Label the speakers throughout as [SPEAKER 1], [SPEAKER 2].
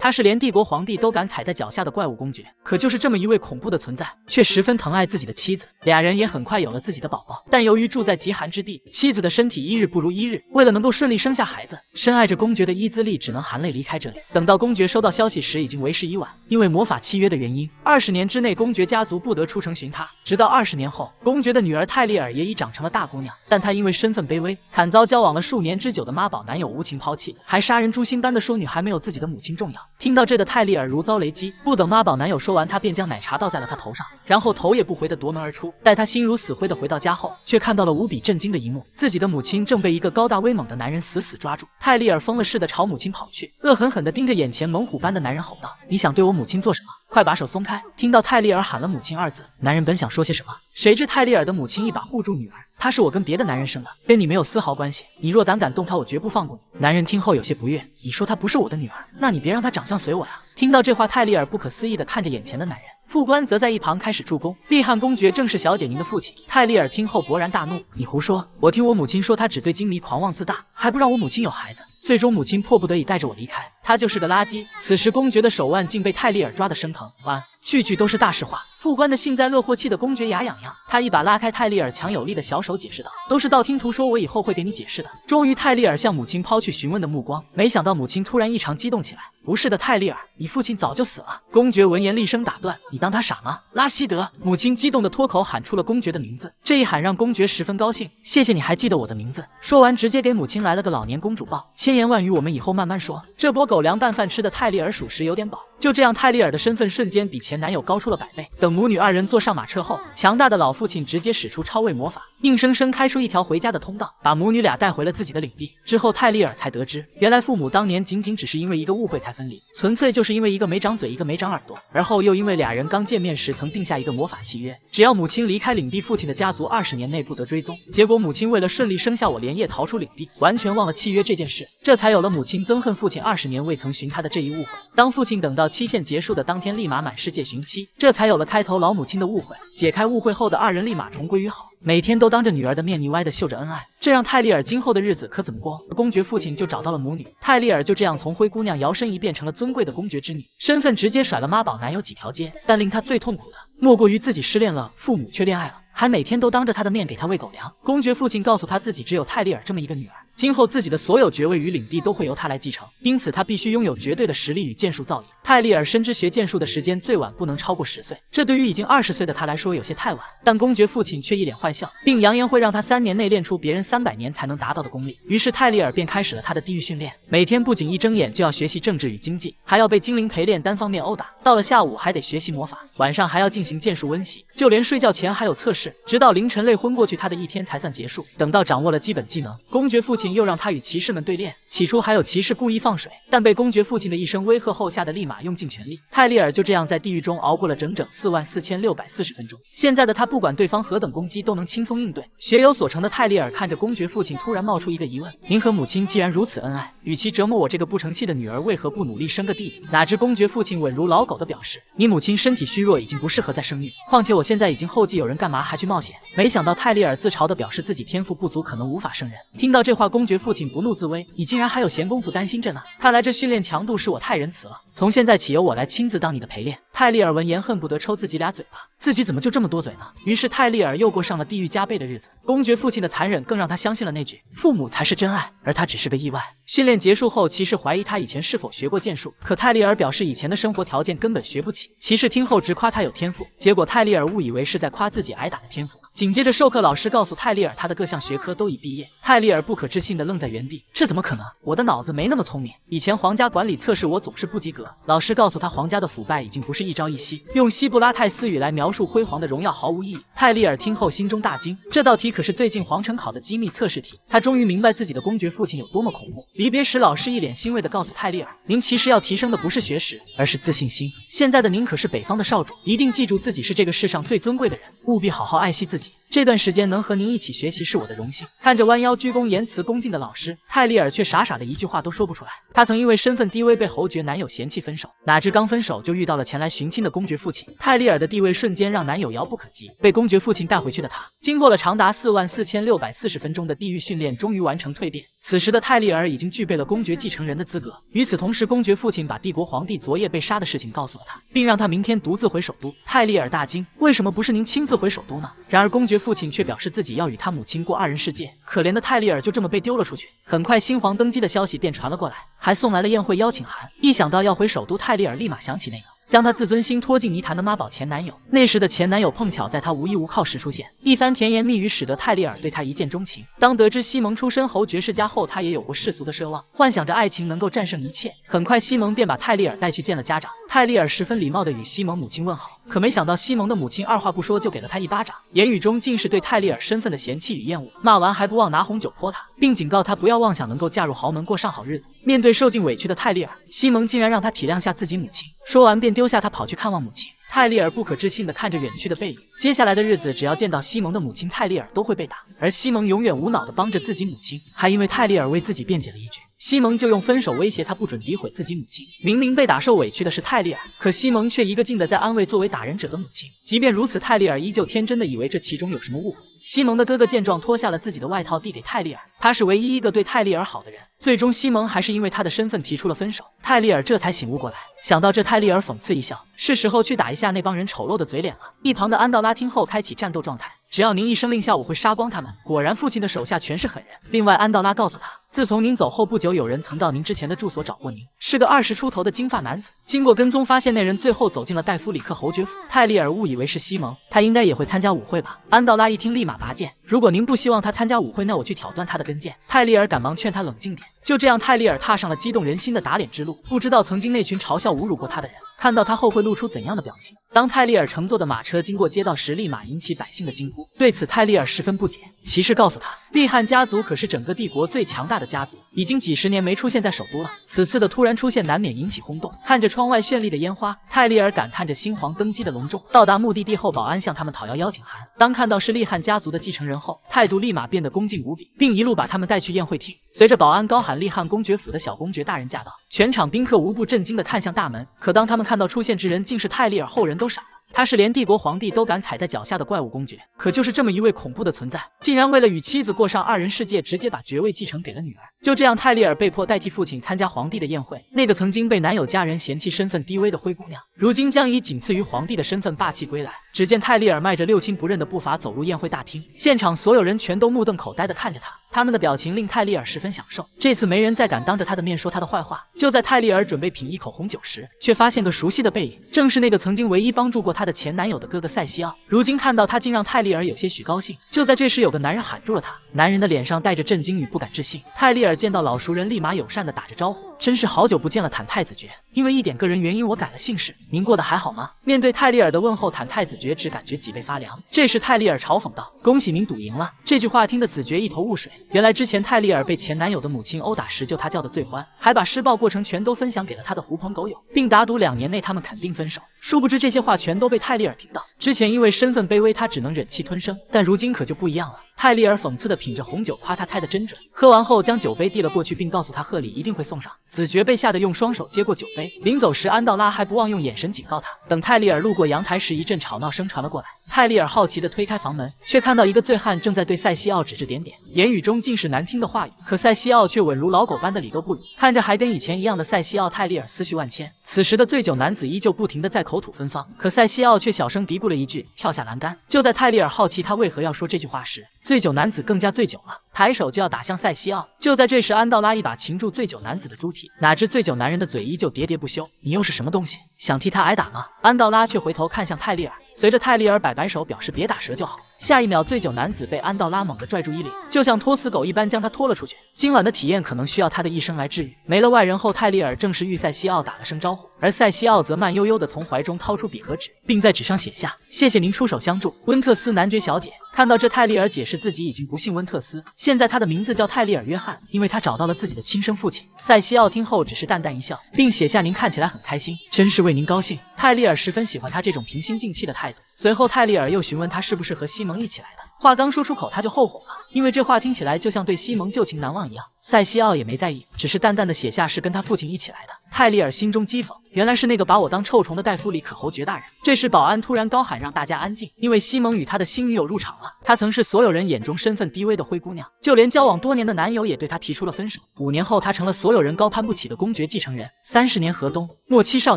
[SPEAKER 1] 他是连帝国皇帝都敢踩在脚下的怪物公爵。可就是这么一位恐怖的存在，却十分疼爱自己的妻子，俩人也很快有了自己的宝宝。但由于住在极寒之地，妻子的身体一日不如一日，为了能够顺利生下孩子，深爱着公爵的伊兹利只能含泪离开这里。等到公爵收到消息时，已经为时已晚。因为魔法契约的原因，二十年之内公爵家族不得出城寻他。直到二十年后，公爵的女儿泰丽尔也已长成了大姑娘，但她因为身份卑微，惨遭交往了数年之久的妈宝男友无情抛弃，还杀人诛心般的说女孩没有自己的母亲重要。听到这的泰丽尔如遭雷击，不等妈宝男友说完，她便将奶茶倒在了他头上，然后头也不回的夺门而出。待她心如死灰的回到家后，却看到了无比震惊的一幕：自己的母亲正被一个高大威猛的男人死死抓住。泰丽尔疯了似的朝母亲跑去，恶狠狠地盯着眼前猛虎般的男人吼道：“你想对我母亲做什么？”快把手松开！听到泰丽尔喊了“母亲”二字，男人本想说些什么，谁知泰丽尔的母亲一把护住女儿。她是我跟别的男人生的，跟你没有丝毫关系。你若胆敢动她，我绝不放过你。男人听后有些不悦，你说她不是我的女儿，那你别让她长相随我呀。听到这话，泰利尔不可思议地看着眼前的男人。副官则在一旁开始助攻。利汉公爵正是小姐您的父亲。泰利尔听后勃然大怒：“你胡说！我听我母亲说，他纸醉金迷、狂妄自大，还不让我母亲有孩子。最终母亲迫不得已带着我离开。他就是个垃圾。”此时公爵的手腕竟被泰利尔抓得生疼。完，句句都是大实话。副官的幸灾乐祸气得公爵牙痒痒，他一把拉开泰利尔强有力的小手，解释道：“都是道听途说，我以后会给你解释的。”终于，泰利尔向母亲抛去询问的目光，没想到母亲突然异常激动起来：“不是的，泰利尔，你父亲早就死了。”公爵闻言厉声打断：“你当他傻吗？拉希德！”母亲激动的脱口喊出了公爵的名字，这一喊让公爵十分高兴：“谢谢你还记得我的名字。”说完，直接给母亲来了个老年公主抱，千言万语我们以后慢慢说。这波狗粮拌饭吃的泰利尔属实有点饱。就这样，泰利尔的身份瞬间比前男友高出了百倍。等母女二人坐上马车后，强大的老父亲直接使出超位魔法，硬生生开出一条回家的通道，把母女俩带回了自己的领地。之后，泰利尔才得知，原来父母当年仅仅只是因为一个误会才分离，纯粹就是因为一个没长嘴，一个没长耳朵。而后又因为俩人刚见面时曾定下一个魔法契约，只要母亲离开领地，父亲的家族二十年内不得追踪。结果母亲为了顺利生下我，连夜逃出领地，完全忘了契约这件事，这才有了母亲憎恨父亲二十年未曾寻她的这一误会。当父亲等到期限结束的。当天立马满世界寻妻，这才有了开头老母亲的误会。解开误会后的二人立马重归于好，每天都当着女儿的面腻歪的秀着恩爱，这让泰利尔今后的日子可怎么过？公爵父亲就找到了母女，泰利尔就这样从灰姑娘摇身一变成了尊贵的公爵之女，身份直接甩了妈宝男友几条街。但令她最痛苦的，莫过于自己失恋了，父母却恋爱了，还每天都当着她的面给她喂狗粮。公爵父亲告诉她自己只有泰利尔这么一个女儿。今后自己的所有爵位与领地都会由他来继承，因此他必须拥有绝对的实力与剑术造诣。泰利尔深知学剑术的时间最晚不能超过十岁，这对于已经二十岁的他来说有些太晚。但公爵父亲却一脸坏笑，并扬言会让他三年内练出别人三百年才能达到的功力。于是泰利尔便开始了他的地狱训练，每天不仅一睁眼就要学习政治与经济，还要被精灵陪练单方面殴打。到了下午还得学习魔法，晚上还要进行剑术温习，就连睡觉前还有测试，直到凌晨累昏过去，他的一天才算结束。等到掌握了基本技能，公爵父亲亲又让他与骑士。们对练，起初还有骑士故意放水，但被公爵父亲的一声威吓后，吓得立马用尽全力。泰利尔就这样在地狱中熬过了整整四万四千六百四十分钟。现在的他，不管对方何等攻击，都能轻松应对。学有所成的泰利尔看着公爵父亲，突然冒出一个疑问：您和母亲既然如此恩爱，与其折磨我这个不成器的女儿，为何不努力生个弟弟？哪知公爵父亲稳如老狗的表示：你母亲身体虚弱，已经不适合再生育。况且我现在已经后继有人，干嘛还去冒险？没想到泰利尔自嘲的表示自己天赋不足，可能无法胜任。听到这话，公爵父亲不怒自威：你竟然还有闲工夫担心着呢？看来这训练强度是我太仁慈了。从现在起，由我来亲自当你的陪练。泰利尔闻言恨不得抽自己俩嘴巴，自己怎么就这么多嘴呢？于是泰利尔又过上了地狱加倍的日子。公爵父亲的残忍更让他相信了那句：父母才是真爱，而他只是个意外。训练结束后，骑士怀疑他以前是否学过剑术，可泰利尔表示以前的生活条件根本学不起。骑士听后直夸他有天赋，结果泰利尔误以为是在夸自己挨打的天赋。紧接着，授课老师告诉泰利尔，他的各项学科都已毕业。泰利尔不可置信的愣在原地，这怎么可能？我的脑子没那么聪明，以前皇家管理测试我总是不及格。老师告诉他，皇家的腐败已经不是一朝一夕，用西布拉泰斯语来描述辉煌的荣耀毫无意义。泰利尔听后心中大惊，这道题可是最近皇城考的机密测试题。他终于明白自己的公爵父亲有多么恐怖。离别时，老师一脸欣慰的告诉泰利尔，您其实要提升的不是学识，而是自信心。现在的您可是北方的少主，一定记住自己是这个世上最尊贵的人，务必好好爱惜自己。这段时间能和您一起学习是我的荣幸。看着弯腰鞠躬、言辞恭敬的老师，泰利尔却傻傻的一句话都说不出来。他曾因为身份低微被侯爵男友嫌弃分手，哪知刚分手就遇到了前来寻亲的公爵父亲。泰利尔的地位瞬间让男友遥不可及。被公爵父亲带回去的他，经过了长达四万四千六百四十分钟的地狱训练，终于完成蜕变。此时的泰利尔已经具备了公爵继承人的资格。与此同时，公爵父亲把帝国皇帝昨夜被杀的事情告诉了他，并让他明天独自回首都。泰利尔大惊，为什么不是您亲自回首都呢？然而公爵父亲却表示自己要与他母亲过二人世界。可怜的泰利尔就这么被丢了出去。很快，新皇登基的消息便传了过来，还送来了宴会邀请函。一想到要回首都，泰利尔立马想起那个。将她自尊心拖进泥潭的妈宝前男友，那时的前男友碰巧在她无依无靠时出现，一番甜言蜜语使得泰利尔对他一见钟情。当得知西蒙出身侯爵世家后，他也有过世俗的奢望，幻想着爱情能够战胜一切。很快，西蒙便把泰利尔带去见了家长。泰利尔十分礼貌地与西蒙母亲问好，可没想到西蒙的母亲二话不说就给了他一巴掌，言语中尽是对泰利尔身份的嫌弃与厌恶。骂完还不忘拿红酒泼他，并警告他不要妄想能够嫁入豪门过上好日子。面对受尽委屈的泰利尔，西蒙竟然让他体谅下自己母亲。说完便丢下他跑去看望母亲。泰利尔不可置信地看着远去的背影。接下来的日子，只要见到西蒙的母亲泰利尔都会被打，而西蒙永远无脑地帮着自己母亲，还因为泰利尔为自己辩解了一句。西蒙就用分手威胁他，不准诋毁自己母亲。明明被打受委屈的是泰利尔，可西蒙却一个劲的在安慰作为打人者的母亲。即便如此，泰利尔依旧天真的以为这其中有什么误会。西蒙的哥哥见状，脱下了自己的外套递给泰利尔，他是唯一一个对泰利尔好的人。最终，西蒙还是因为他的身份提出了分手。泰利尔这才醒悟过来，想到这，泰利尔讽刺一笑，是时候去打一下那帮人丑陋的嘴脸了。一旁的安道拉听后，开启战斗状态。只要您一声令下，我会杀光他们。果然，父亲的手下全是狠人。另外，安道拉告诉他，自从您走后不久，有人曾到您之前的住所找过您，是个二十出头的金发男子。经过跟踪，发现那人最后走进了戴夫里克侯爵府。泰利尔误以为是西蒙，他应该也会参加舞会吧？安道拉一听，立马拔剑。如果您不希望他参加舞会，那我去挑断他的跟腱。泰利尔赶忙劝他冷静点。就这样，泰利尔踏上了激动人心的打脸之路。不知道曾经那群嘲笑侮辱过他的人。看到他后会露出怎样的表情？当泰利尔乘坐的马车经过街道时，立马引起百姓的惊呼。对此，泰利尔十分不解。骑士告诉他，利汉家族可是整个帝国最强大的家族，已经几十年没出现在首都了。此次的突然出现，难免引起轰动。看着窗外绚丽的烟花，泰利尔感叹着新皇登基的隆重。到达目的地后，保安向他们讨要邀请函。当看到是利汉家族的继承人后，态度立马变得恭敬无比，并一路把他们带去宴会厅。随着保安高喊“利汉公爵府的小公爵大人驾到”，全场宾客无不震惊地看向大门。可当他们看到出现之人，竟是泰利尔后人都傻了，他是连帝国皇帝都敢踩在脚下的怪物公爵，可就是这么一位恐怖的存在，竟然为了与妻子过上二人世界，直接把爵位继承给了女儿。就这样，泰利尔被迫代替父亲参加皇帝的宴会。那个曾经被男友家人嫌弃、身份低微的灰姑娘，如今将以仅次于皇帝的身份霸气归来。只见泰利尔迈着六亲不认的步伐走入宴会大厅，现场所有人全都目瞪口呆地看着他，他们的表情令泰利尔十分享受。这次没人再敢当着他的面说他的坏话。就在泰利尔准备品一口红酒时，却发现个熟悉的背影，正是那个曾经唯一帮助过她的前男友的哥哥塞西奥。如今看到他，竟让泰利尔有些许高兴。就在这时，有个男人喊住了他，男人的脸上带着震惊与不敢置信。泰利尔见到老熟人，立马友善的打着招呼：“真是好久不见了，坦太子爵。因为一点个人原因，我改了姓氏。您过得还好吗？”面对泰利尔的问候，坦太子爵只感觉脊背发凉。这时，泰利尔嘲讽道：“恭喜您赌赢了。”这句话听得子爵一头雾水。原来之前泰利尔被前男友的母亲殴打时，就他叫的最欢，还把施暴过程全都分享给了他的狐朋狗友，并打赌两年内他们肯定分手。殊不知这些话全都被泰利尔听到。之前因为身份卑微，他只能忍气吞声，但如今可就不一样了。泰利尔讽刺的品着红酒，夸他猜的真准。喝完后，将酒杯递了过去，并告诉他贺礼一定会送上。子爵被吓得用双手接过酒杯，临走时，安道拉还不忘用眼神警告他。等泰利尔路过阳台时，一阵吵闹声传了过来。泰利尔好奇地推开房门，却看到一个醉汉正在对塞西奥指指点点，言语中尽是难听的话语。可塞西奥却稳如老狗般的理都不理。看着还跟以前一样的塞西奥，泰利尔思绪万千。此时的醉酒男子依旧不停地在口吐芬芳，可塞西奥却小声嘀咕了一句：“跳下栏杆。”就在泰利尔好奇他为何要说这句话时，醉酒男子更加醉酒了，抬手就要打向塞西奥。就在这时，安道拉一把擒住醉酒男子的猪蹄，哪知醉酒男人的嘴依旧喋喋不休：“你又是什么东西？想替他挨打吗？”安道拉却回头看向泰利尔。随着泰利尔摆摆手，表示别打蛇就好。下一秒，醉酒男子被安道拉猛地拽住衣领，就像拖死狗一般将他拖了出去。今晚的体验可能需要他的一生来治愈。没了外人后，泰利尔正式与塞西奥打了声招呼，而塞西奥则慢悠悠地从怀中掏出笔和纸，并在纸上写下：“谢谢您出手相助，温特斯男爵小姐。”看到这，泰利尔解释自己已经不姓温特斯，现在他的名字叫泰利尔约翰，因为他找到了自己的亲生父亲。塞西奥听后只是淡淡一笑，并写下：“您看起来很开心，真是为您高兴。”泰利尔十分喜欢他这种平心静气的态度。随后，泰利尔又询问他是不是和西蒙一起来的。话刚说出口，他就后悔了，因为这话听起来就像对西蒙旧情难忘一样。塞西奥也没在意，只是淡淡的写下是跟他父亲一起来的。泰利尔心中讥讽，原来是那个把我当臭虫的戴夫里可侯爵大人。这时，保安突然高喊让大家安静，因为西蒙与他的新女友入场了。她曾是所有人眼中身份低微的灰姑娘，就连交往多年的男友也对她提出了分手。五年后，她成了所有人高攀不起的公爵继承人。三十年河东，莫欺少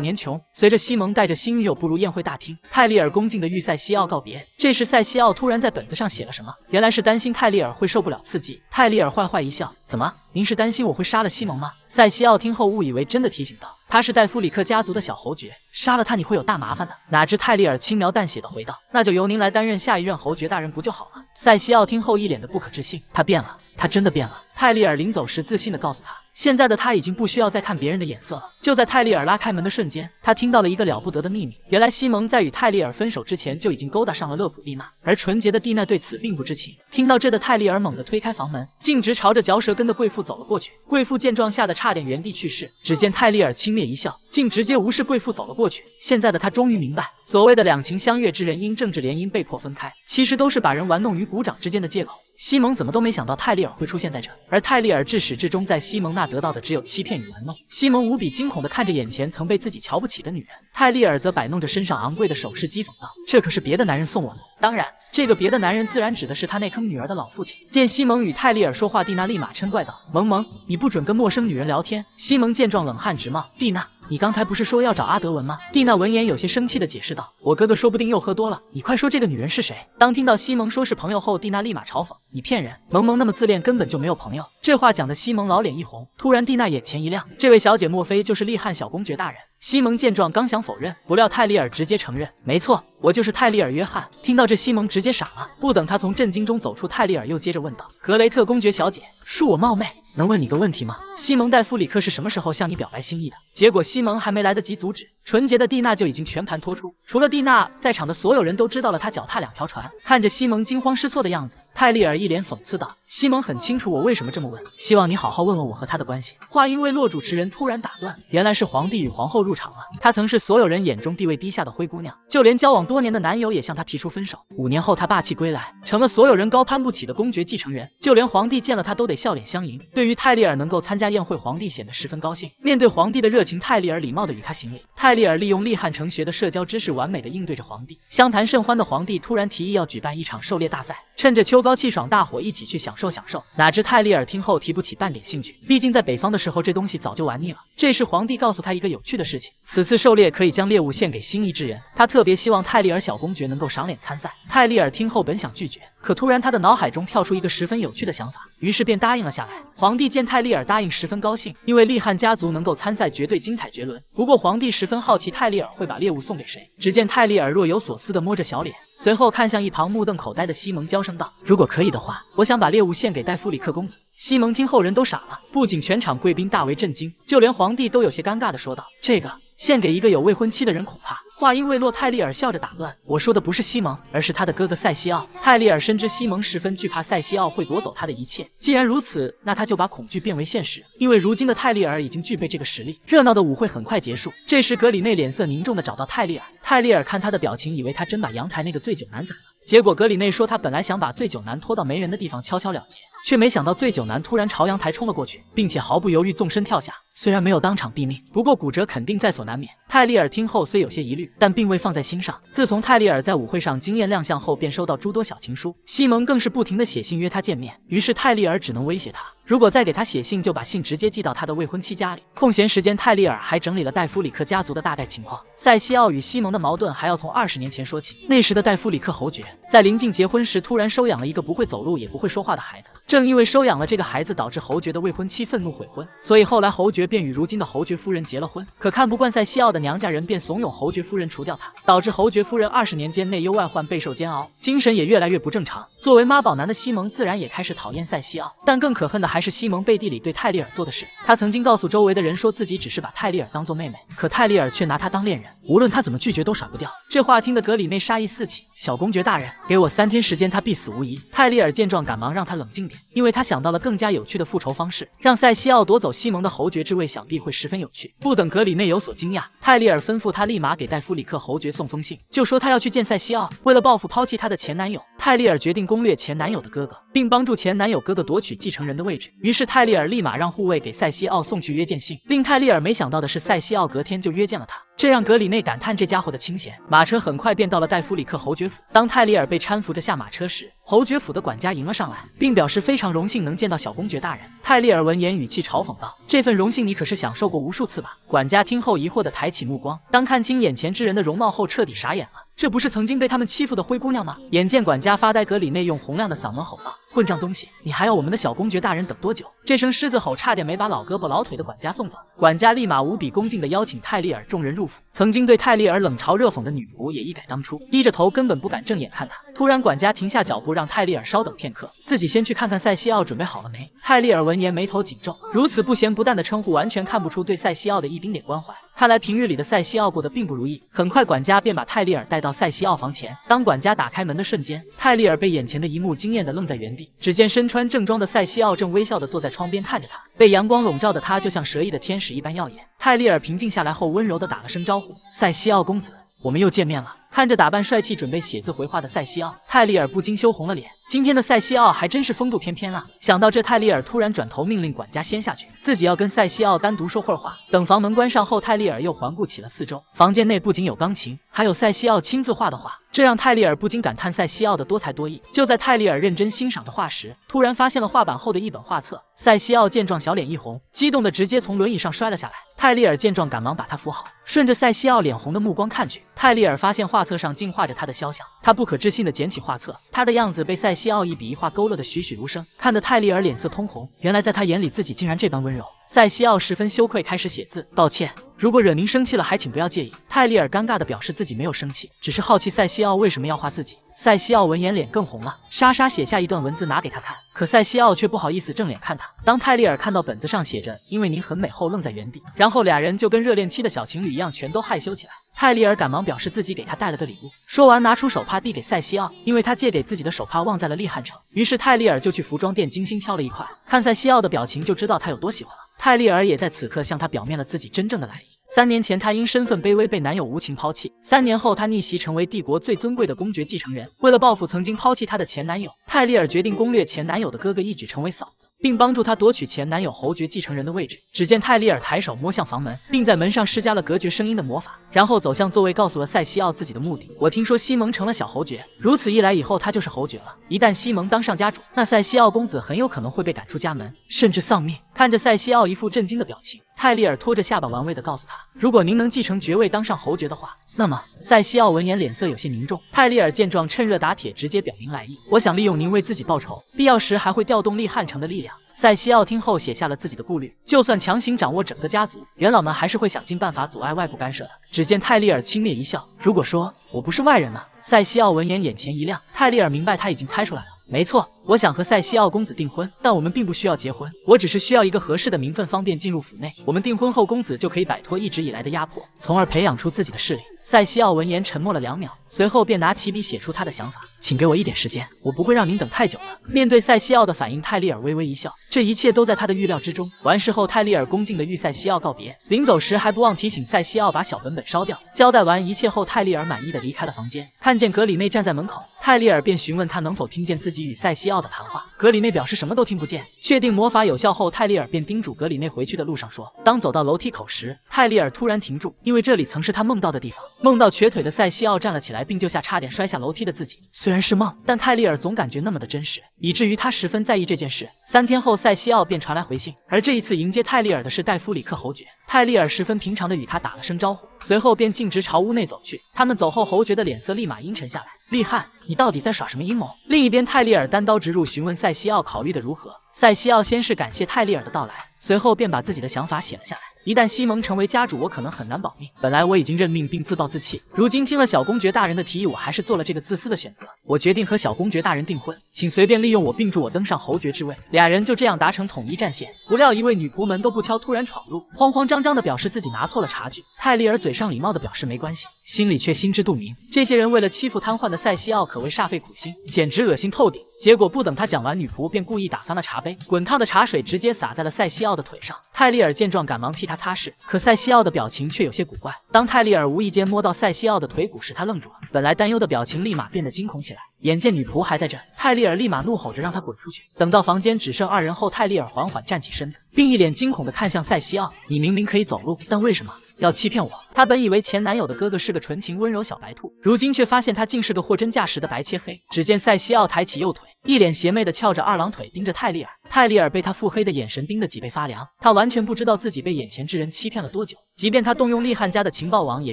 [SPEAKER 1] 年穷。随着西蒙带着新女友步入宴会大厅，泰利尔恭敬地与塞西奥告别。这时，塞西奥突然在本子上写了什么，原来是担心泰利尔会受不了刺激。泰利尔坏坏一笑，怎么？您是担心我会杀了西蒙吗？塞西奥听后误以为真的，提醒道：“他是戴夫里克家族的小侯爵，杀了他你会有大麻烦的。”哪知泰利尔轻描淡写的回道：“那就由您来担任下一任侯爵大人不就好了？”塞西奥听后一脸的不可置信，他变了，他真的变了。泰利尔临走时自信的告诉他。现在的他已经不需要再看别人的眼色了。就在泰利尔拉开门的瞬间，他听到了一个了不得的秘密。原来西蒙在与泰利尔分手之前就已经勾搭上了勒普蒂娜，而纯洁的蒂娜对此并不知情。听到这的泰利尔猛地推开房门，径直朝着嚼舌根的贵妇走了过去。贵妇见状，吓得差点原地去世。只见泰利尔轻蔑一笑，竟直接无视贵妇走了过去。现在的他终于明白，所谓的两情相悦之人因政治联姻被迫分开，其实都是把人玩弄于股掌之间的借口。西蒙怎么都没想到泰利尔会出现在这，而泰利尔至始至终在西蒙那得到的只有欺骗与玩弄。西蒙无比惊恐地看着眼前曾被自己瞧不起的女人，泰利尔则摆弄着身上昂贵的首饰，讥讽道：“这可是别的男人送我的。”当然，这个别的男人自然指的是他那坑女儿的老父亲。见西蒙与泰利尔说话，蒂娜立马嗔怪道：“萌萌，你不准跟陌生女人聊天。”西蒙见状冷汗直冒，蒂娜。你刚才不是说要找阿德文吗？蒂娜闻言有些生气的解释道：“我哥哥说不定又喝多了，你快说这个女人是谁？”当听到西蒙说是朋友后，蒂娜立马嘲讽：“你骗人！萌萌那么自恋，根本就没有朋友。”这话讲的西蒙老脸一红，突然蒂娜眼前一亮，这位小姐莫非就是利汉小公爵大人？西蒙见状刚想否认，不料泰利尔直接承认：“没错，我就是泰利尔约翰。”听到这，西蒙直接傻了。不等他从震惊中走出，泰利尔又接着问道：“格雷特公爵小姐，恕我冒昧。”能问你个问题吗？西蒙·戴夫里克是什么时候向你表白心意的？结果西蒙还没来得及阻止，纯洁的蒂娜就已经全盘托出。除了蒂娜，在场的所有人都知道了她脚踏两条船。看着西蒙惊慌失措的样子。泰利尔一脸讽刺道：“西蒙很清楚我为什么这么问，希望你好好问问我和他的关系。”话音未落，主持人突然打断，原来是皇帝与皇后入场了。她曾是所有人眼中地位低下的灰姑娘，就连交往多年的男友也向她提出分手。五年后，她霸气归来，成了所有人高攀不起的公爵继承人，就连皇帝见了她都得笑脸相迎。对于泰利尔能够参加宴会，皇帝显得十分高兴。面对皇帝的热情，泰利尔礼貌地与他行礼。泰利尔利用利汉城学的社交知识，完美的应对着皇帝。相谈甚欢的皇帝突然提议要举办一场狩猎大赛，趁着秋高气爽，大伙一起去享受享受。哪知泰利尔听后提不起半点兴趣，毕竟在北方的时候，这东西早就玩腻了。这时皇帝告诉他一个有趣的事情：此次狩猎可以将猎物献给心仪之人。他特别希望泰利尔小公爵能够赏脸参赛。泰利尔听后本想拒绝，可突然他的脑海中跳出一个十分有趣的想法，于是便答应了下来。皇帝见泰利尔答应，十分高兴，因为利汉家族能够参赛绝对精彩绝伦。不过皇帝十分好奇泰利尔会把猎物送给谁。只见泰利尔若有所思地摸着小脸。随后看向一旁目瞪口呆的西蒙，娇声道：“如果可以的话，我想把猎物献给戴夫里克公子。”西蒙听后人都傻了，不仅全场贵宾大为震惊，就连皇帝都有些尴尬的说道：“这个献给一个有未婚妻的人，恐怕……”话音未落，泰利尔笑着打断：“我说的不是西蒙，而是他的哥哥塞西奥。”泰利尔深知西蒙十分惧怕塞西奥会夺走他的一切，既然如此，那他就把恐惧变为现实，因为如今的泰利尔已经具备这个实力。热闹的舞会很快结束，这时格里内脸色凝重的找到泰利尔，泰利尔看他的表情，以为他真把阳台那个醉酒男宰了。结果格里内说他本来想把醉酒男拖到没人的地方悄悄了结。却没想到醉酒男突然朝阳台冲了过去，并且毫不犹豫纵身跳下。虽然没有当场毙命，不过骨折肯定在所难免。泰利尔听后虽有些疑虑，但并未放在心上。自从泰利尔在舞会上惊艳亮相后，便收到诸多小情书。西蒙更是不停的写信约他见面。于是泰利尔只能威胁他，如果再给他写信，就把信直接寄到他的未婚妻家里。空闲时间，泰利尔还整理了戴夫里克家族的大概情况。塞西奥与西蒙的矛盾还要从二十年前说起。那时的戴夫里克侯爵在临近结婚时，突然收养了一个不会走路也不会说话的孩子。正因为收养了这个孩子，导致侯爵的未婚妻愤怒悔婚，所以后来侯爵便与如今的侯爵夫人结了婚。可看不惯塞西奥的娘家人，便怂恿侯爵夫人除掉他，导致侯爵夫人二十年间内忧外患，备受煎熬，精神也越来越不正常。作为妈宝男的西蒙，自然也开始讨厌塞西奥。但更可恨的还。还是西蒙背地里对泰利尔做的事。他曾经告诉周围的人说自己只是把泰利尔当做妹妹，可泰利尔却拿他当恋人，无论他怎么拒绝都甩不掉。这话听得格里内杀意四起。小公爵大人，给我三天时间，他必死无疑。泰利尔见状，赶忙让他冷静点，因为他想到了更加有趣的复仇方式，让塞西奥夺走西蒙的侯爵之位，想必会十分有趣。不等格里内有所惊讶，泰利尔吩咐他立马给戴夫里克侯爵送封信，就说他要去见塞西奥，为了报复抛弃他的前男友，泰利尔决定攻略前男友的哥哥，并帮助前男友哥哥夺取继承人的位置。于是泰利尔立马让护卫给塞西奥送去约见信。令泰利尔没想到的是，塞西奥隔天就约见了他。这让格里内感叹这家伙的清闲。马车很快便到了戴夫里克侯爵府。当泰利尔被搀扶着下马车时，侯爵府的管家迎了上来，并表示非常荣幸能见到小公爵大人。泰利尔闻言，语气嘲讽道：“这份荣幸你可是享受过无数次吧？”管家听后疑惑地抬起目光，当看清眼前之人的容貌后，彻底傻眼了。这不是曾经被他们欺负的灰姑娘吗？眼见管家发呆，格里内用洪亮的嗓门吼道：“混账东西，你还要我们的小公爵大人等多久？”这声狮子吼差点没把老胳膊老腿的管家送走。管家立马无比恭敬地邀请泰利尔众人入府。曾经对泰利尔冷嘲热讽的女仆也一改当初，低着头根本不敢正眼看他。突然，管家停下脚步，让泰利尔稍等片刻，自己先去看看塞西奥准备好了没。泰利尔闻言眉头紧皱，如此不咸不淡的称呼，完全看不出对塞西奥的一丁点关怀。看来平日里的塞西奥过得并不如意。很快，管家便把泰利尔带到塞西奥房前。当管家打开门的瞬间，泰利尔被眼前的一幕惊艳的愣在原地。只见身穿正装的塞西奥正微笑的坐在窗边看着他，被阳光笼罩的他就像蛇翼的天使一般耀眼。泰利尔平静下来后，温柔的打了声招呼：“塞西奥公子，我们又见面了。”看着打扮帅气、准备写字回话的塞西奥，泰利尔不禁羞红了脸。今天的塞西奥还真是风度翩翩啊！想到这，泰利尔突然转头命令管家先下去，自己要跟塞西奥单独说会儿话。等房门关上后，泰利尔又环顾起了四周，房间内不仅有钢琴，还有塞西奥亲自画的画，这让泰利尔不禁感叹塞西奥的多才多艺。就在泰利尔认真欣赏着画时，突然发现了画板后的一本画册。塞西奥见状，小脸一红，激动的直接从轮椅上摔了下来。泰利尔见状，赶忙把他扶好，顺着塞西奥脸红的目光看去，泰利尔发现画。册上竟画着他的肖像，他不可置信的捡起画册，他的样子被塞西奥一笔一画勾勒的栩栩如生，看得泰利尔脸色通红。原来在他眼里，自己竟然这般温柔。塞西奥十分羞愧，开始写字。抱歉，如果惹您生气了，还请不要介意。泰利尔尴尬的表示自己没有生气，只是好奇塞西奥为什么要画自己。塞西奥闻言脸更红了，莎莎写下一段文字拿给他看，可塞西奥却不好意思正脸看他。当泰利尔看到本子上写着“因为您很美”后，愣在原地，然后俩人就跟热恋期的小情侣一样，全都害羞起来。泰利尔赶忙表示自己给他带了个礼物，说完拿出手帕递给塞西奥，因为他借给自己的手帕忘在了利汉城，于是泰利尔就去服装店精心挑了一块，看塞西奥的表情就知道他有多喜欢了。泰利尔也在此刻向他表面了自己真正的来意。三年前，她因身份卑微被男友无情抛弃。三年后，她逆袭成为帝国最尊贵的公爵继承人。为了报复曾经抛弃她的前男友，泰利尔决定攻略前男友的哥哥，一举成为嫂子，并帮助他夺取前男友侯爵继承人的位置。只见泰利尔抬手摸向房门，并在门上施加了隔绝声音的魔法，然后走向座位，告诉了塞西奥自己的目的。我听说西蒙成了小侯爵，如此一来，以后他就是侯爵了。一旦西蒙当上家主，那塞西奥公子很有可能会被赶出家门，甚至丧命。看着塞西奥一副震惊的表情。泰利尔拖着下巴玩味地告诉他：“如果您能继承爵位，当上侯爵的话，那么……”塞西奥闻言脸色有些凝重。泰利尔见状，趁热打铁，直接表明来意：“我想利用您为自己报仇，必要时还会调动利汉城的力量。”塞西奥听后写下了自己的顾虑：就算强行掌握整个家族，元老们还是会想尽办法阻碍外部干涉的。只见泰利尔轻蔑一笑：“如果说我不是外人呢？”塞西奥闻言眼前一亮，泰利尔明白他已经猜出来了。没错，我想和塞西奥公子订婚，但我们并不需要结婚，我只是需要一个合适的名分，方便进入府内。我们订婚后，公子就可以摆脱一直以来的压迫，从而培养出自己的势力。塞西奥闻言沉默了两秒，随后便拿起笔写出他的想法：“请给我一点时间，我不会让您等太久的。”面对塞西奥的反应，泰利尔微微一笑，这一切都在他的预料之中。完事后，泰利尔恭敬地与塞西奥告别，临走时还不忘提醒塞西奥把小本本烧掉。交代完一切后，泰利尔满意的离开了房间。看见格里内站在门口，泰利尔便询问他能否听见自己。与塞西奥的谈话，格里内表示什么都听不见。确定魔法有效后，泰利尔便叮嘱格里内回去的路上说。当走到楼梯口时，泰利尔突然停住，因为这里曾是他梦到的地方。梦到瘸腿的塞西奥站了起来，并救下差点摔下楼梯的自己。虽然是梦，但泰利尔总感觉那么的真实，以至于他十分在意这件事。三天后，塞西奥便传来回信，而这一次迎接泰利尔的是戴夫里克侯爵。泰利尔十分平常的与他打了声招呼，随后便径直朝屋内走去。他们走后，侯爵的脸色立马阴沉下来。厉害，你到底在耍什么阴谋？另一边，泰利尔单刀直入询问塞西奥考虑的如何。塞西奥先是感谢泰利尔的到来，随后便把自己的想法写了下来。一旦西蒙成为家主，我可能很难保命。本来我已经认命并自暴自弃，如今听了小公爵大人的提议，我还是做了这个自私的选择。我决定和小公爵大人订婚，请随便利用我，并助我登上侯爵之位。俩人就这样达成统一战线。不料一位女仆们都不挑，突然闯入，慌慌张张的表示自己拿错了茶具。泰利尔嘴上礼貌的表示没关系，心里却心知肚明，这些人为了欺负瘫痪的塞西奥，可谓煞费苦心，简直恶心透顶。结果不等他讲完，女仆便故意打翻了茶杯，滚烫的茶水直接洒在了塞西奥的腿上。泰利尔见状，赶忙替他擦拭，可塞西奥的表情却有些古怪。当泰利尔无意间摸到塞西奥的腿骨时，他愣住了，本来担忧的表情立马变得惊恐起来。眼见女仆还在这，泰利尔立马怒吼着让她滚出去。等到房间只剩二人后，泰利尔缓缓站起身子，并一脸惊恐地看向塞西奥：“你明明可以走路，但为什么？”要欺骗我？她本以为前男友的哥哥是个纯情温柔小白兔，如今却发现他竟是个货真价实的白切黑。只见塞西奥抬起右腿，一脸邪魅的翘着二郎腿盯着泰利尔。泰利尔被他腹黑的眼神盯得脊背发凉，他完全不知道自己被眼前之人欺骗了多久。即便他动用利汉家的情报网，也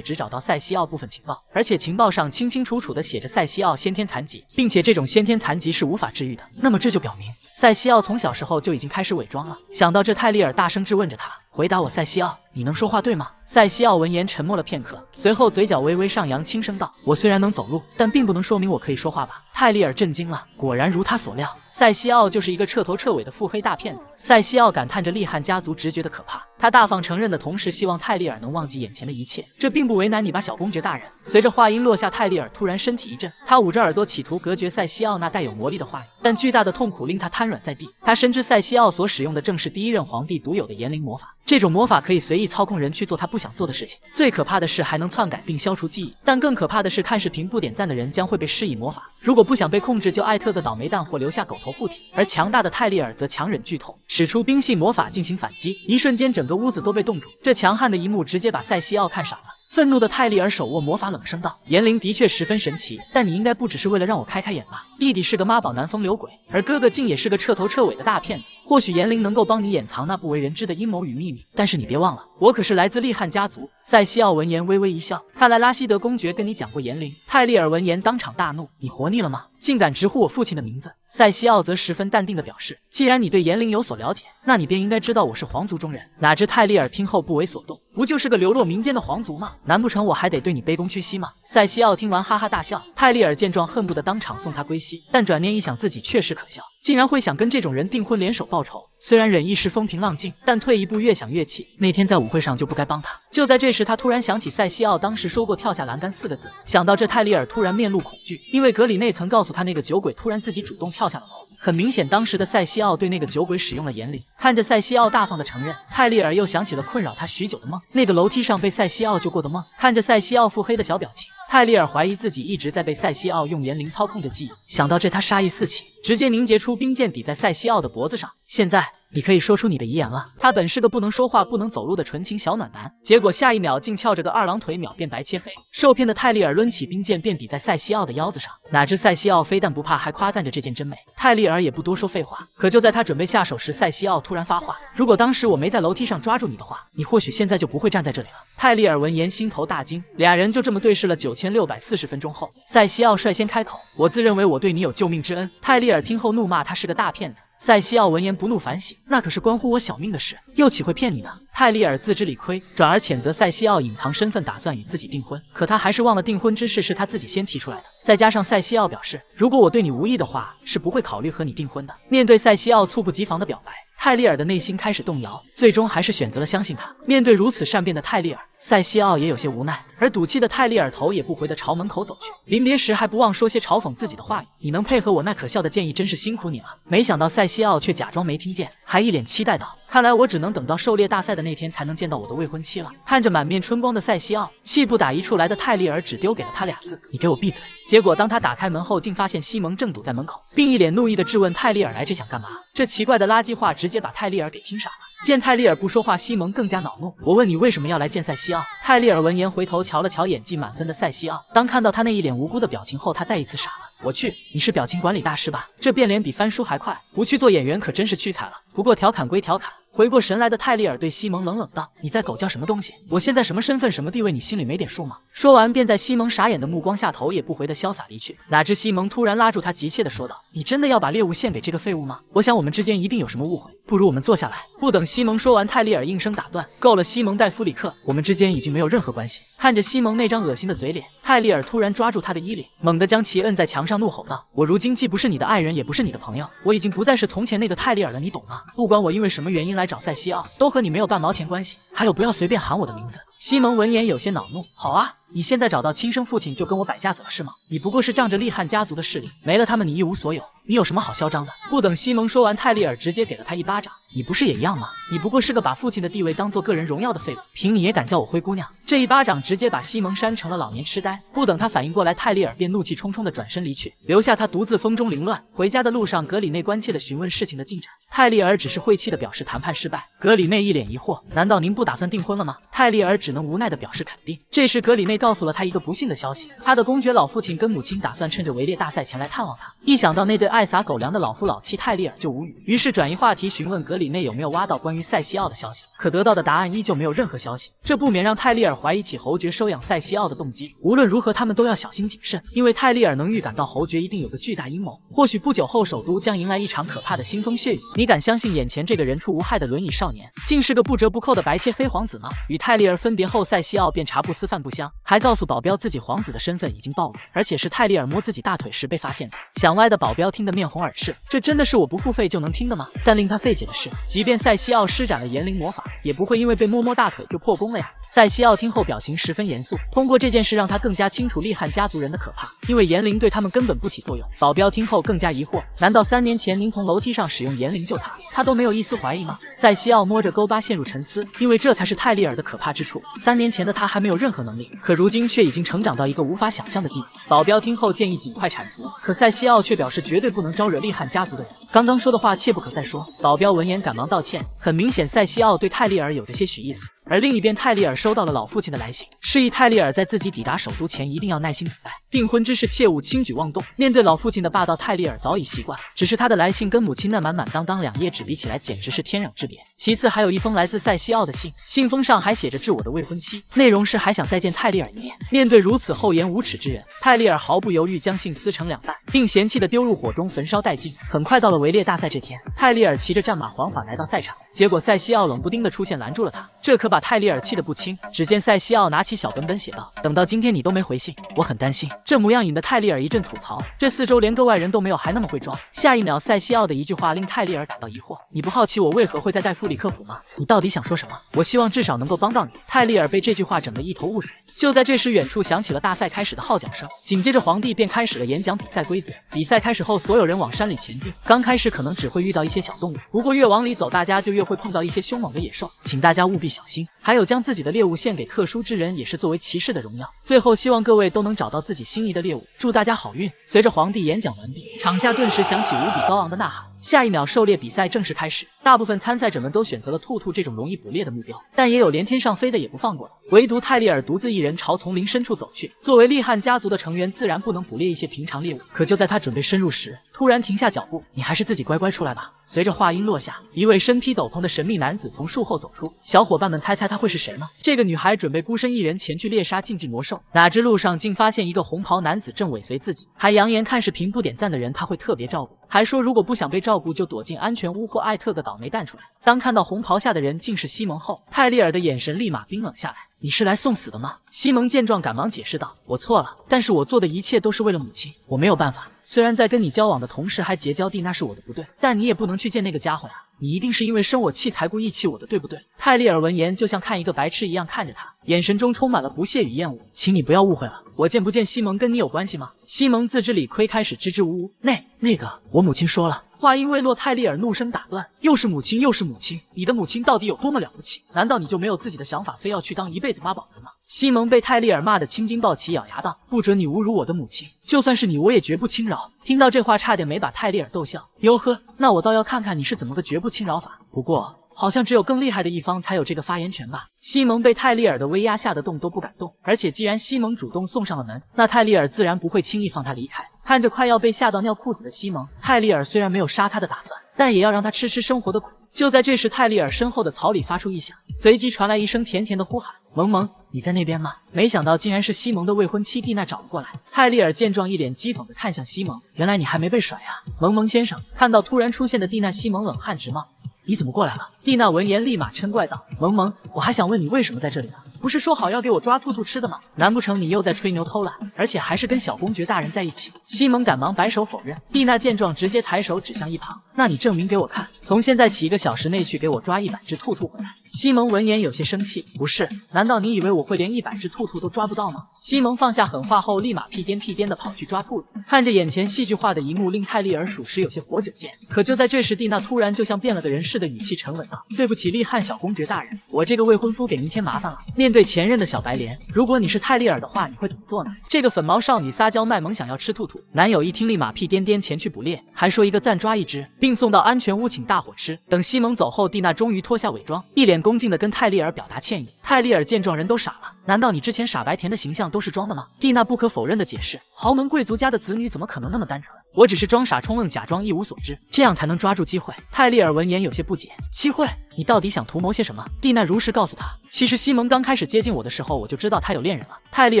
[SPEAKER 1] 只找到塞西奥部分情报，而且情报上清清楚楚的写着塞西奥先天残疾，并且这种先天残疾是无法治愈的。那么这就表明塞西奥从小时候就已经开始伪装了。想到这，泰利尔大声质问着他：“回答我，塞西奥，你能说话对吗？”塞西奥闻言沉默了片刻，随后嘴角微微上扬，轻声道：“我虽然能走路，但并不能说明我可以说话吧？”泰利尔震惊了，果然如他所料，塞西奥就是一个彻头彻尾的腹黑大骗子。塞西奥感叹着利汉家族直觉的可怕，他大方承认的同时，希望泰利尔能忘记眼前的一切，这并不为难你吧，小公爵大人。随着话音落下，泰利尔突然身体一震，他捂着耳朵，企图隔绝塞西奥那带有魔力的话语，但巨大的痛苦令他瘫软在地。他深知塞西奥所使用的正是第一任皇帝独有的言灵魔法，这种魔法可以随意操控人去做他不想做的事情。最可怕的是还能篡改并消除记忆，但更可怕的是看视频不点赞的人将会被施以魔法。如果不想被控制，就艾特个倒霉蛋或留下狗头护体。而强大的泰利尔则强忍剧痛，使出冰系魔法进行反击。一瞬间，整个屋子都被冻住。这强悍的一幕直接把塞西奥看傻了。愤怒的泰利尔手握魔法，冷声道：“炎灵的确十分神奇，但你应该不只是为了让我开开眼吧？弟弟是个妈宝男风流鬼，而哥哥竟也是个彻头彻尾的大骗子。或许言灵能够帮你掩藏那不为人知的阴谋与秘密，但是你别忘了，我可是来自利汉家族。”塞西奥闻言微微一笑，看来拉希德公爵跟你讲过言灵。泰利尔闻言当场大怒：“你活腻了吗？竟敢直呼我父亲的名字！”塞西奥则十分淡定地表示：“既然你对言灵有所了解，那你便应该知道我是皇族中人。”哪知泰利尔听后不为所动：“不就是个流落民间的皇族吗？难不成我还得对你卑躬屈膝吗？”塞西奥听完哈哈大笑。泰利尔见状，恨不得当场送他归西，但转念一想，自己确实可笑，竟然会想跟这种人订婚联手报仇。虽然忍一时风平浪静，但退一步越想越气。那天在舞会上就不该帮他。就在这时，他突然想起塞西奥当时说过“跳下栏杆”四个字。想到这，泰利尔突然面露恐惧，因为格里内曾告诉他，那个酒鬼突然自己主动跳下了楼。很明显，当时的塞西奥对那个酒鬼使用了言灵。看着塞西奥大方的承认，泰利尔又想起了困扰他许久的梦，那个楼梯上被塞西奥救过的梦。看着塞西奥腹黑的小表情。泰利尔怀疑自己一直在被塞西奥用言灵操控着记忆，想到这，他杀意四起，直接凝结出冰剑抵在塞西奥的脖子上。现在你可以说出你的遗言了。他本是个不能说话、不能走路的纯情小暖男，结果下一秒竟翘着个二郎腿，秒变白切黑。受骗的泰利尔抡起冰剑便抵在塞西奥的腰子上，哪知塞西奥非但不怕，还夸赞着这件真美。泰利尔也不多说废话，可就在他准备下手时，塞西奥突然发话：“如果当时我没在楼梯上抓住你的话，你或许现在就不会站在这里了。”泰利尔闻言心头大惊，俩人就这么对视了九千六百四十分钟后，塞西奥率先开口：“我自认为我对你有救命之恩。”泰利尔听后怒骂他是个大骗子。塞西奥闻言不怒反喜，那可是关乎我小命的事，又岂会骗你呢？泰利尔自知理亏，转而谴责塞西奥隐藏身份，打算与自己订婚。可他还是忘了订婚之事是他自己先提出来的。再加上塞西奥表示，如果我对你无意的话，是不会考虑和你订婚的。面对塞西奥猝不及防的表白，泰利尔的内心开始动摇，最终还是选择了相信他。面对如此善变的泰利尔，塞西奥也有些无奈。而赌气的泰利尔头也不回的朝门口走去，临别时还不忘说些嘲讽自己的话语：“你能配合我那可笑的建议，真是辛苦你了。”没想到塞西奥却假装没听见，还一脸期待道：“看来我只能等到狩猎大赛的那天才能见到我的未婚妻了。”看着满面春光的塞西奥，气不打一处来的泰利尔只丢给了他俩字：“你给我闭嘴。”结果当他打开门后，竟发现西蒙正堵在门口，并一脸怒意的质问泰利尔：“来这想干嘛？”这奇怪的垃圾话直接把泰利尔给听傻了。见泰利尔不说话，西蒙更加恼怒：“我问你为什么要来见塞西奥？”泰利尔闻言回头瞧了瞧演技满分的塞西奥，当看到他那一脸无辜的表情后，他再一次傻了。我去，你是表情管理大师吧？这变脸比翻书还快，不去做演员可真是屈才了。不过调侃归调侃。回过神来的泰利尔对西蒙冷冷道：“你在狗叫什么东西？我现在什么身份、什么地位，你心里没点数吗？”说完，便在西蒙傻眼的目光下头也不回的潇洒离去。哪知西蒙突然拉住他，急切的说道：“你真的要把猎物献给这个废物吗？我想我们之间一定有什么误会，不如我们坐下来。”不等西蒙说完，泰利尔应声打断：“够了，西蒙戴夫里克，我们之间已经没有任何关系。”看着西蒙那张恶心的嘴脸，泰利尔突然抓住他的衣领，猛地将其摁在墙上，怒吼道：“我如今既不是你的爱人，也不是你的朋友，我已经不再是从前那个泰利尔了，你懂吗？不管我因为什么原因来来找塞西奥，都和你没有半毛钱关系。还有，不要随便喊我的名字。”西蒙闻言有些恼怒：“好啊。”你现在找到亲生父亲就跟我摆架子了是吗？你不过是仗着利汉家族的势力，没了他们你一无所有。你有什么好嚣张的？不等西蒙说完，泰利尔直接给了他一巴掌。你不是也一样吗？你不过是个把父亲的地位当做个人荣耀的废物，凭你也敢叫我灰姑娘？这一巴掌直接把西蒙扇成了老年痴呆。不等他反应过来，泰利尔便怒气冲冲的转身离去，留下他独自风中凌乱。回家的路上，格里内关切的询问事情的进展。泰利尔只是晦气的表示谈判失败。格里内一脸疑惑，难道您不打算订婚了吗？泰利尔只能无奈的表示肯定。这时，格里内告诉了他一个不幸的消息，他的公爵老父亲跟母亲打算趁着围猎大赛前来探望他。一想到那对爱撒狗粮的老夫老妻，泰利尔就无语，于是转移话题询问格里内有没有挖到关于塞西奥的消息，可得到的答案依旧没有任何消息，这不免让泰利尔怀疑起侯爵收养塞西奥的动机。无论如何，他们都要小心谨慎，因为泰利尔能预感到侯爵一定有个巨大阴谋，或许不久后首都将迎来一场可怕的腥风血雨。你敢相信眼前这个人畜无害的轮椅少年，竟是个不折不扣的白切黑皇子吗？与泰利尔分别后，塞西奥便茶不思饭不香，还告诉保镖自己皇子的身份已经暴露，而且是泰利尔摸自己大腿时被发现的。想歪的保镖听得面红耳赤，这真的是我不付费就能听的吗？但令他费解的是，即便塞西奥施展了言灵魔法，也不会因为被摸摸大腿就破功了呀。塞西奥听后表情十分严肃，通过这件事让他更加清楚利汉家族人的可怕，因为言灵对他们根本不起作用。保镖听后更加疑惑，难道三年前您从楼梯上使用言灵救他，他都没有一丝怀疑吗？塞西奥摸着沟巴陷入沉思，因为这才是泰利尔的可怕之处。三年前的他还没有任何能力，可如如今却已经成长到一个无法想象的地步。保镖听后建议尽快铲除，可塞西奥却表示绝对不能招惹利汉家族的人。刚刚说的话切不可再说。保镖闻言赶忙道歉，很明显塞西奥对泰利尔有着些许意思。而另一边，泰利尔收到了老父亲的来信，示意泰利尔在自己抵达首都前一定要耐心等待，订婚之事切勿轻举妄动。面对老父亲的霸道，泰利尔早已习惯，只是他的来信跟母亲那满满当当两页纸比起来，简直是天壤之别。其次，还有一封来自塞西奥的信，信封上还写着“致我的未婚妻”，内容是还想再见泰利尔一面。面对如此厚颜无耻之人，泰利尔毫不犹豫将信撕成两半，并嫌弃的丢入火中焚烧殆尽。很快到了围猎大赛这天，泰利尔骑着战马缓缓来到赛场，结果塞西奥冷不丁的出现拦住了他，这可把泰利尔气得不轻。只见塞西奥拿起小本本写道：“等到今天你都没回信，我很担心。”这模样引得泰利尔一阵吐槽：“这四周连个外人都没有，还那么会装。”下一秒，塞西奥的一句话令泰利尔感到疑惑：“你不好奇我为何会在戴夫里克府吗？你到底想说什么？我希望至少能够帮到你。”泰利尔被这句话整得一头雾水。就在这时，远处响起了大赛开始的号角声，紧接着皇帝便开始了演讲比赛规则。比赛开始后，所有人往山里前进。刚开始可能只会遇到一些小动物，不过越往里走，大家就越会碰到一些凶猛的野兽，请大家务必小心。还有将自己的猎物献给特殊之人，也是作为骑士的荣耀。最后，希望各位都能找到自己心仪的猎物，祝大家好运。随着皇帝演讲完毕，场下顿时响起无比高昂的呐喊。下一秒，狩猎比赛正式开始。大部分参赛者们都选择了兔兔这种容易捕猎的目标，但也有连天上飞的也不放过的。唯独泰利尔独自一人朝丛林深处走去。作为利汉家族的成员，自然不能捕猎一些平常猎物。可就在他准备深入时，突然停下脚步。你还是自己乖乖出来吧。随着话音落下，一位身披斗篷的神秘男子从树后走出。小伙伴们，猜猜他会是谁吗？这个女孩准备孤身一人前去猎杀禁忌魔兽，哪知路上竟发现一个红袍男子正尾随自己，还扬言看视频不点赞的人他会特别照顾，还说如果不想被照顾就躲进安全屋或艾特个岛倒霉蛋出来。当看到红袍下的人竟是西蒙后，泰利尔的眼神立马冰冷下来。你是来送死的吗？西蒙见状赶忙解释道：“我错了，但是我做的一切都是为了母亲，我没有办法。虽然在跟你交往的同时还结交地，那是我的不对，但你也不能去见那个家伙呀。你一定是因为生我气才故意气我的，对不对？”泰利尔闻言就像看一个白痴一样看着他，眼神中充满了不屑与厌恶。请你不要误会了，我见不见西蒙跟你有关系吗？西蒙自知理亏，开始支支吾吾。那那个，我母亲说了。话音未落，泰利尔怒声打断：“又是母亲，又是母亲！你的母亲到底有多么了不起？难道你就没有自己的想法，非要去当一辈子妈宝男吗？”西蒙被泰利尔骂得青筋暴起，咬牙道：“不准你侮辱我的母亲！就算是你，我也绝不轻饶！”听到这话，差点没把泰利尔逗笑。哟呵，那我倒要看看你是怎么个绝不轻饶法。不过，好像只有更厉害的一方才有这个发言权吧？西蒙被泰利尔的威压吓得动都不敢动，而且既然西蒙主动送上了门，那泰利尔自然不会轻易放他离开。看着快要被吓到尿裤子的西蒙，泰利尔虽然没有杀他的打算，但也要让他吃吃生活的苦。就在这时，泰利尔身后的草里发出异响，随即传来一声甜甜的呼喊：“萌萌，你在那边吗？”没想到竟然是西蒙的未婚妻蒂娜找了过来。泰利尔见状，一脸讥讽地看向西蒙：“原来你还没被甩呀，萌萌先生。”看到突然出现的蒂娜，西蒙冷汗直冒：“你怎么过来了？”蒂娜闻言立马嗔怪道：“萌萌，我还想问你为什么在这里呢？”不是说好要给我抓兔兔吃的吗？难不成你又在吹牛偷懒，而且还是跟小公爵大人在一起？西蒙赶忙摆手否认。蒂娜见状，直接抬手指向一旁，那你证明给我看，从现在起一个小时内去给我抓一百只兔兔回来。西蒙闻言有些生气，不是？难道你以为我会连一百只兔兔都抓不到吗？西蒙放下狠话后，立马屁颠屁颠的跑去抓兔子。看着眼前戏剧化的一幕，令泰利尔属实有些活久见。可就在这时，蒂娜突然就像变了个人似的，语气沉稳道：“对不起，利汉小公爵大人，我这个未婚夫给您添麻烦了。”面对前任的小白莲，如果你是泰利尔的话，你会怎么做呢？这个粉毛少女撒娇卖萌，想要吃兔兔。男友一听，立马屁颠颠前去捕猎，还说一个赞抓一只，并送到安全屋请大伙吃。等西蒙走后，蒂娜终于脱下伪装，一脸恭敬的跟泰利尔表达歉意。泰利尔见状，人都傻了。难道你之前傻白甜的形象都是装的吗？蒂娜不可否认的解释：豪门贵族家的子女怎么可能那么单纯？我只是装傻充愣，假装一无所知，这样才能抓住机会。泰利尔闻言有些不解：机会？你到底想图谋些什么？蒂娜如实告诉他：其实西蒙刚开始接近我的时候，我就知道他有恋人了。泰利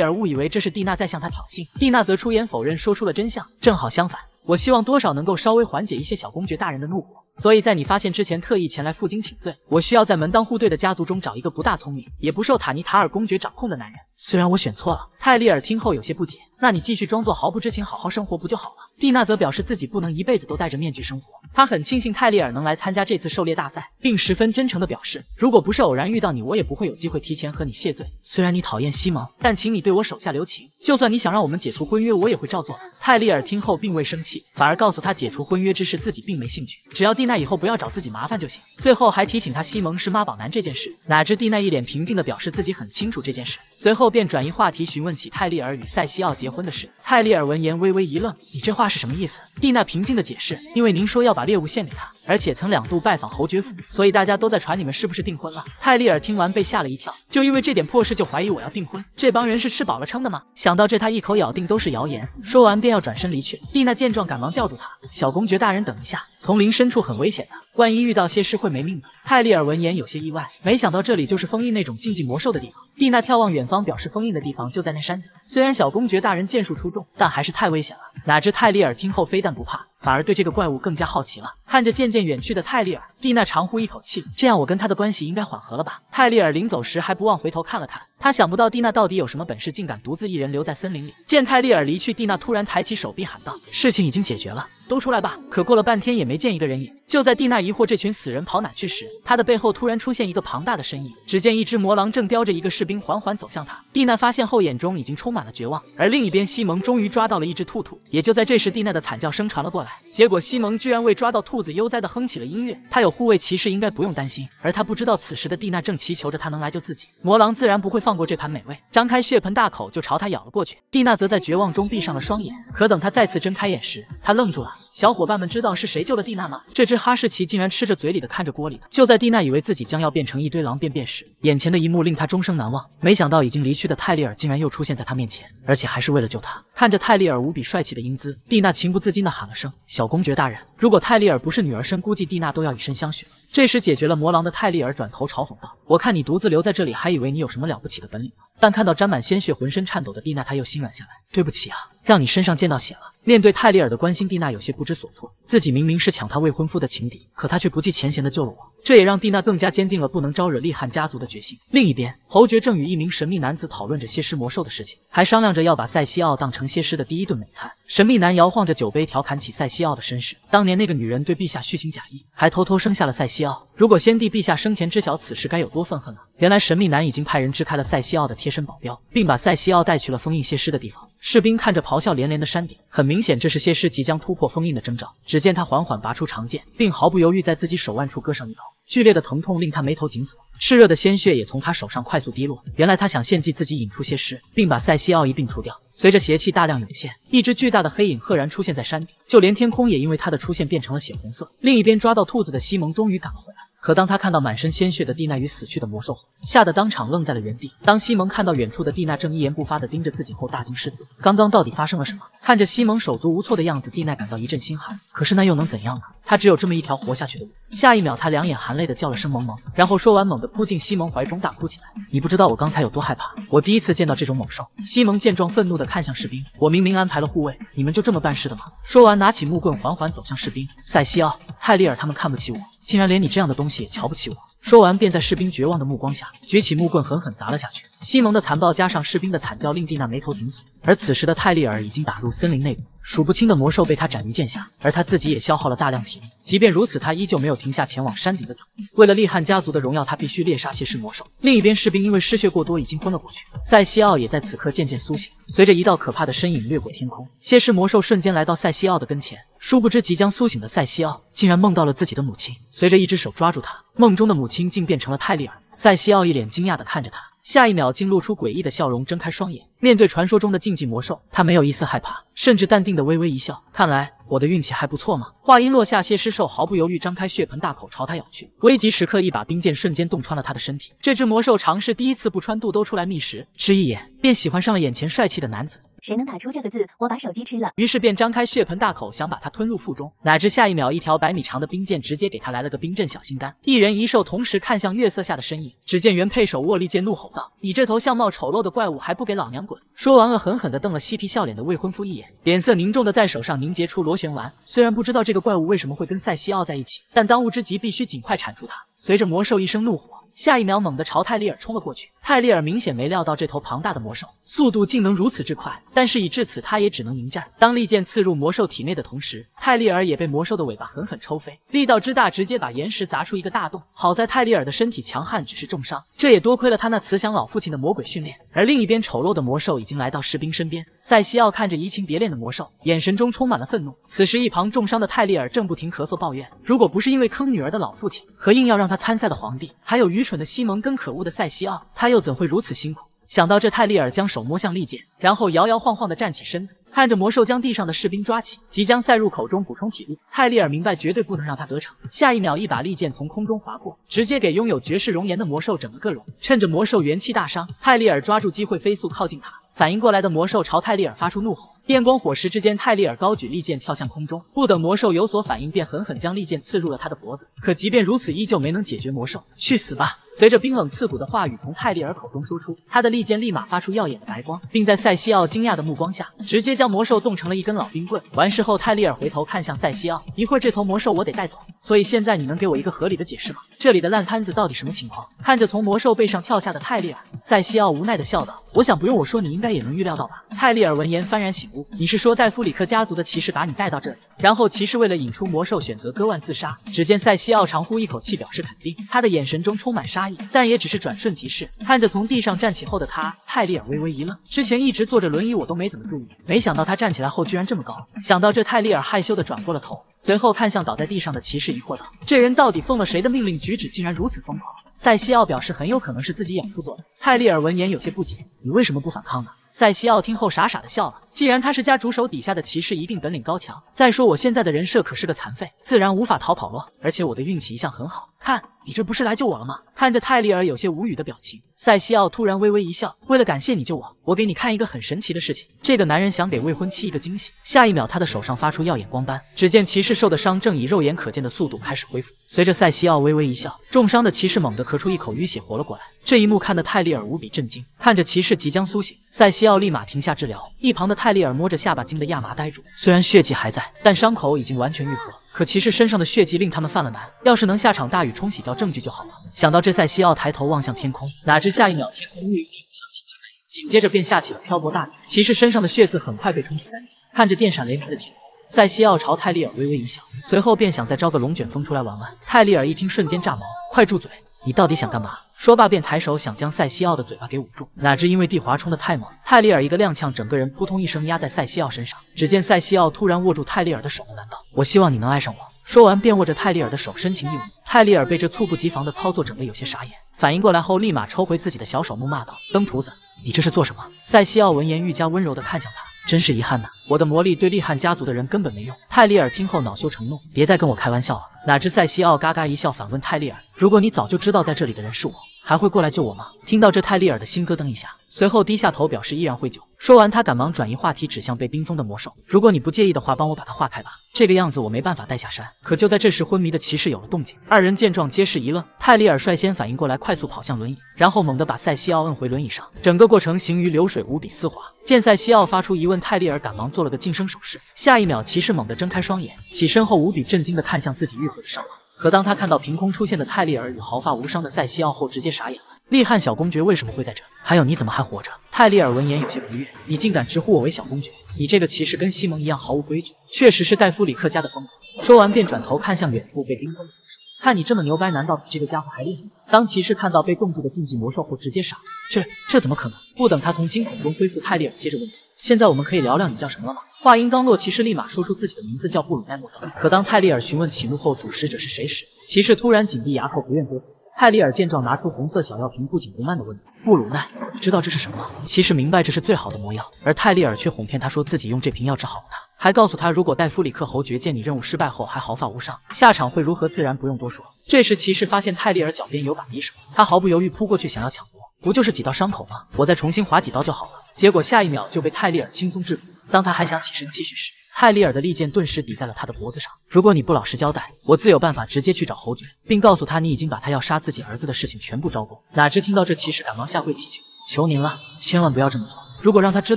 [SPEAKER 1] 尔误以为这是蒂娜在向他挑衅，蒂娜则出言否认，说出了真相。正好相反，我希望多少能够稍微缓解一些小公爵大人的怒火。所以在你发现之前，特意前来负荆请罪。我需要在门当户对的家族中找一个不大聪明，也不受塔尼塔尔公爵掌控的男人。虽然我选错了，泰利尔听后有些不解。那你继续装作毫不知情，好好生活不就好了？蒂娜则表示自己不能一辈子都戴着面具生活。她很庆幸泰利尔能来参加这次狩猎大赛，并十分真诚地表示，如果不是偶然遇到你，我也不会有机会提前和你谢罪。虽然你讨厌西蒙，但请你对我手下留情。就算你想让我们解除婚约，我也会照做的。泰利尔听后并未生气，反而告诉他解除婚约之事自己并没兴趣，只要蒂娜以后不要找自己麻烦就行。最后还提醒他西蒙是妈宝男这件事。哪知蒂娜一脸平静地表示自己很清楚这件事，随后便转移话题询问起泰利尔与塞西奥结婚的事。泰利尔闻言微微一愣：“你这话是什么意思？”蒂娜平静地解释：“因为您说要把猎物献给他。”而且曾两度拜访侯爵府，所以大家都在传你们是不是订婚了。泰利尔听完被吓了一跳，就因为这点破事就怀疑我要订婚，这帮人是吃饱了撑的吗？想到这，他一口咬定都是谣言，说完便要转身离去。蒂娜见状，赶忙叫住他：“小公爵大人，等一下，丛林深处很危险的，万一遇到些尸会没命的。”泰利尔闻言有些意外，没想到这里就是封印那种禁忌魔兽的地方。蒂娜眺望远方，表示封印的地方就在那山顶。虽然小公爵大人剑术出众，但还是太危险了。哪知泰利尔听后非但不怕。反而对这个怪物更加好奇了。看着渐渐远去的泰利尔，蒂娜长呼一口气，这样我跟他的关系应该缓和了吧？泰利尔临走时还不忘回头看了看，他想不到蒂娜到底有什么本事，竟敢独自一人留在森林里。见泰利尔离去，蒂娜突然抬起手臂喊道：“事情已经解决了，都出来吧！”可过了半天也没见一个人影。就在蒂娜疑惑这群死人跑哪去时，她的背后突然出现一个庞大的身影。只见一只魔狼正叼着一个士兵缓缓走向她。蒂娜发现后，眼中已经充满了绝望。而另一边，西蒙终于抓到了一只兔兔。也就在这时，蒂娜的惨叫声传了过来。结果西蒙居然为抓到兔子悠哉的哼起了音乐。他有护卫骑士，应该不用担心。而他不知道，此时的蒂娜正祈求着他能来救自己。魔狼自然不会放过这盘美味，张开血盆大口就朝他咬了过去。蒂娜则在绝望中闭上了双眼。可等他再次睁开眼时，他愣住了。小伙伴们知道是谁救了蒂娜吗？这只哈士奇竟然吃着嘴里的，看着锅里的。就在蒂娜以为自己将要变成一堆狼便便时，眼前的一幕令她终生难忘。没想到已经离去的泰利尔竟然又出现在她面前，而且还是为了救她。看着泰利尔无比帅气的英姿，蒂娜情不自禁地喊了声：“小公爵大人！”如果泰利尔不是女儿身，估计蒂娜都要以身相许了。这时解决了魔狼的泰利尔转头嘲讽道：“我看你独自留在这里，还以为你有什么了不起的本领呢。”但看到沾满鲜血、浑身颤抖的蒂娜，他又心软下来。对不起啊，让你身上溅到血了。面对泰利尔的关心，蒂娜有些不知所措。自己明明是抢他未婚夫的情敌，可他却不计前嫌的救了我。这也让蒂娜更加坚定了不能招惹利汉家族的决心。另一边，侯爵正与一名神秘男子讨论着蝎尸魔兽的事情，还商量着要把塞西奥当成蝎尸的第一顿美餐。神秘男摇晃着酒杯，调侃起塞西奥的身世。当年那个女人对陛下虚情假意，还偷偷生下了塞西奥。如果先帝陛下生前知晓此事，该有多愤恨啊！原来神秘男已经派人支开了塞西奥的贴身保镖，并把塞西奥带去了封印蝎尸的地方。士兵看着咆哮连连的山顶，很明显这是蝎尸即将突破封印的征兆。只见他缓缓拔出长剑，并毫不犹豫在自己手腕处割上一刀。剧烈的疼痛令他眉头紧锁，炽热的鲜血也从他手上快速滴落。原来他想献祭自己，引出些尸，并把塞西奥一并除掉。随着邪气大量涌现，一只巨大的黑影赫然出现在山顶，就连天空也因为他的出现变成了血红色。另一边抓到兔子的西蒙终于赶了回来。可当他看到满身鲜血的蒂娜与死去的魔兽后，吓得当场愣在了原地。当西蒙看到远处的蒂娜正一言不发地盯着自己后，大惊失色。刚刚到底发生了什么？看着西蒙手足无措的样子，蒂娜感到一阵心寒。可是那又能怎样呢？她只有这么一条活下去的路。下一秒，她两眼含泪的叫了声“萌萌”，然后说完，猛地扑进西蒙怀中，大哭起来。你不知道我刚才有多害怕，我第一次见到这种猛兽。西蒙见状，愤怒地看向士兵：“我明明安排了护卫，你们就这么办事的吗？”说完，拿起木棍，缓缓走向士兵。塞西奥、泰利尔他们看不起我。竟然连你这样的东西也瞧不起我！说完，便在士兵绝望的目光下，举起木棍狠狠砸了下去。西蒙的残暴加上士兵的惨叫，令蒂娜眉头紧锁。而此时的泰利尔已经打入森林内部，数不清的魔兽被他斩于剑下，而他自己也消耗了大量体力。即便如此，他依旧没有停下前往山顶的脚步。为了利汉家族的荣耀，他必须猎杀蝎尸魔兽。另一边，士兵因为失血过多，已经昏了过去。塞西奥也在此刻渐渐苏醒，随着一道可怕的身影掠过天空，蝎尸魔兽瞬间来到塞西奥的跟前。殊不知，即将苏醒的塞西奥竟然梦到了自己的母亲，随着一只手抓住他，梦中的母亲竟变成了泰利尔。塞西奥一脸惊讶地看着他。下一秒，竟露出诡异的笑容，睁开双眼，面对传说中的禁忌魔兽，他没有一丝害怕，甚至淡定的微微一笑。看来我的运气还不错嘛。话音落下，蝎尸兽毫不犹豫张开血盆大口朝他咬去。危急时刻，一把冰剑瞬间洞穿了他的身体。这只魔兽尝试第一次不穿肚兜出来觅食，只一眼便喜欢上了眼前帅气的男子。
[SPEAKER 2] 谁能打出这个字，我把手机吃了。
[SPEAKER 1] 于是便张开血盆大口，想把它吞入腹中。哪知下一秒，一条百米长的冰剑直接给他来了个冰镇小心肝。一人一兽同时看向月色下的身影，只见原配手握利剑，怒吼道：“你这头相貌丑陋的怪物，还不给老娘滚！”说完，恶狠狠地瞪了嬉皮笑脸的未婚夫一眼，脸色凝重的在手上凝结出螺旋丸。虽然不知道这个怪物为什么会跟塞西奥在一起，但当务之急必须尽快铲除它。随着魔兽一声怒火。下一秒，猛地朝泰利尔冲了过去。泰利尔明显没料到这头庞大的魔兽速度竟能如此之快，但是已至此，他也只能迎战。当利剑刺入魔兽体内的同时，泰利尔也被魔兽的尾巴狠狠抽飞，力道之大，直接把岩石砸出一个大洞。好在泰利尔的身体强悍，只是重伤，这也多亏了他那慈祥老父亲的魔鬼训练。而另一边，丑陋的魔兽已经来到士兵身边。塞西奥看着移情别恋的魔兽，眼神中充满了愤怒。此时，一旁重伤的泰利尔正不停咳嗽抱怨：如果不是因为坑女儿的老父亲和硬要让他参赛的皇帝，还有愚蠢的西蒙跟可恶的塞西奥，他又怎会如此辛苦？想到这，泰利尔将手摸向利剑，然后摇摇晃晃地站起身子，看着魔兽将地上的士兵抓起，即将塞入口中补充体力。泰利尔明白，绝对不能让他得逞。下一秒，一把利剑从空中划过，直接给拥有绝世容颜的魔兽整了个容。趁着魔兽元气大伤，泰利尔抓住机会飞速靠近他。反应过来的魔兽朝泰利尔发出怒吼。电光火石之间，泰利尔高举利剑跳向空中，不等魔兽有所反应，便狠狠将利剑刺入了他的脖子。可即便如此，依旧没能解决魔兽。去死吧！随着冰冷刺骨的话语从泰利尔口中输出，他的利剑立马发出耀眼的白光，并在塞西奥惊讶的目光下，直接将魔兽冻成了一根老冰棍。完事后，泰利尔回头看向塞西奥，一会儿这头魔兽我得带走，所以现在你能给我一个合理的解释吗？这里的烂摊子到底什么情况？看着从魔兽背上跳下的泰利尔，塞西奥无奈的笑道：“我想不用我说，你应该也能预料到吧？”泰利尔闻言幡然醒：“你是说戴夫里克家族的骑士把你带到这里，然后骑士为了引出魔兽，选择割腕自杀？”只见塞西奥长呼一口气，表示肯定，他的眼神中充满杀意，但也只是转瞬即逝。看着从地上站起后的他，泰利尔微微一愣，之前一直坐着轮椅，我都没怎么注意，没想到他站起来后居然这么高。想到这，泰利尔害羞的转过了头，随后看向倒在地上的骑士，疑惑道：“这人到底奉了谁的命令，举止竟然如此疯狂？”塞西奥表示很有可能是自己养父做的。泰利尔闻言有些不解：“你为什么不反抗呢？”塞西奥听后傻傻的笑了。既然他是家主手底下的骑士，一定本领高强。再说我我现在的人设可是个残废，自然无法逃跑喽。而且我的运气一向很好。看你这不是来救我了吗？看着泰利尔有些无语的表情，塞西奥突然微微一笑。为了感谢你救我，我给你看一个很神奇的事情。这个男人想给未婚妻一个惊喜。下一秒，他的手上发出耀眼光斑，只见骑士受的伤正以肉眼可见的速度开始恢复。随着塞西奥微微一笑，重伤的骑士猛地咳出一口淤血，活了过来。这一幕看得泰利尔无比震惊。看着骑士即将苏醒，塞西奥立马停下治疗。一旁的泰利尔摸着下巴，惊得亚麻呆住。虽然血迹还在，但伤口已经完全愈合。可骑士身上的血迹令他们犯了难，要是能下场大雨冲洗掉证据就好了。想到这，塞西奥抬头望向天空，哪知下一秒天空乌云响起惊雷，紧接着便下起了瓢泼大雨。骑士身上的血渍很快被冲洗干净。看着电闪雷鸣的天空，塞西奥朝泰利尔微微一笑，随后便想再招个龙卷风出来玩玩。泰利尔一听，瞬间炸毛，快住嘴！你到底想干嘛？说罢便抬手想将塞西奥的嘴巴给捂住，哪知因为地滑冲的太猛，泰利尔一个踉跄，整个人扑通一声压在塞西奥身上。只见塞西奥突然握住泰利尔的手，难道我希望你能爱上我？说完便握着泰利尔的手深情一吻。泰利尔被这猝不及防的操作整得有些傻眼，反应过来后立马抽回自己的小手，怒骂道：“登徒子，你这是做什么？”塞西奥闻言愈加温柔的看向他，真是遗憾呐，我的魔力对利汉家族的人根本没用。泰利尔听后恼羞成怒，别再跟我开玩笑了。哪知塞西奥嘎嘎一笑，反问泰利尔：“如果你早就知道在这里的人是我，还会过来救我吗？”听到这，泰利尔的心咯噔一下，随后低下头表示依然会救。说完，他赶忙转移话题，指向被冰封的魔兽：“如果你不介意的话，帮我把它化开吧。这个样子我没办法带下山。”可就在这时，昏迷的骑士有了动静。二人见状，皆是一愣。泰利尔率先反应过来，快速跑向轮椅，然后猛地把塞西奥摁回轮椅上，整个过程行云流水，无比丝滑。见塞西奥发出疑问，泰利尔赶忙做了个噤声手势。下一秒，骑士猛地睁开双眼，起身后无比震惊地看向自己愈合的伤口。可当他看到凭空出现的泰利尔与毫发无伤的塞西奥后，直接傻眼了。利汉小公爵为什么会在这？还有你怎么还活着？泰利尔闻言有些不悦，你竟敢直呼我为小公爵！你这个骑士跟西蒙一样毫无规矩，确实是戴夫里克家的风格。说完便转头看向远处被冰封的魔兽，看你这么牛掰，难道比这个家伙还厉害？当骑士看到被冻住的禁忌魔兽后，直接傻了。这这怎么可能？不等他从惊恐中恢复，泰利尔接着问道：“现在我们可以聊聊你叫什么了吗？”话音刚落，骑士立马说出自己的名字叫布鲁奈莫德。可当泰利尔询问起怒后主使者是谁时，骑士突然紧闭牙口，不愿多说。泰利尔见状，拿出红色小药瓶，不紧不慢地问道：“布鲁奈，你知道这是什么吗？”骑士明白这是最好的魔药，而泰利尔却哄骗他说自己用这瓶药治好了他，还告诉他如果戴夫里克侯爵见你任务失败后还毫发无伤，下场会如何，自然不用多说。这时，骑士发现泰利尔脚边有把匕首，他毫不犹豫扑过去想要抢夺，不就是几道伤口吗？我再重新划几刀就好了。结果下一秒就被泰利尔轻松制服。当他还想起身继续时，泰利尔的利剑顿时抵在了他的脖子上。如果你不老实交代，我自有办法直接去找侯爵，并告诉他你已经把他要杀自己儿子的事情全部招供。哪知听到这，骑士赶忙下跪祈求：“求您了，千万不要这么做！如果让他知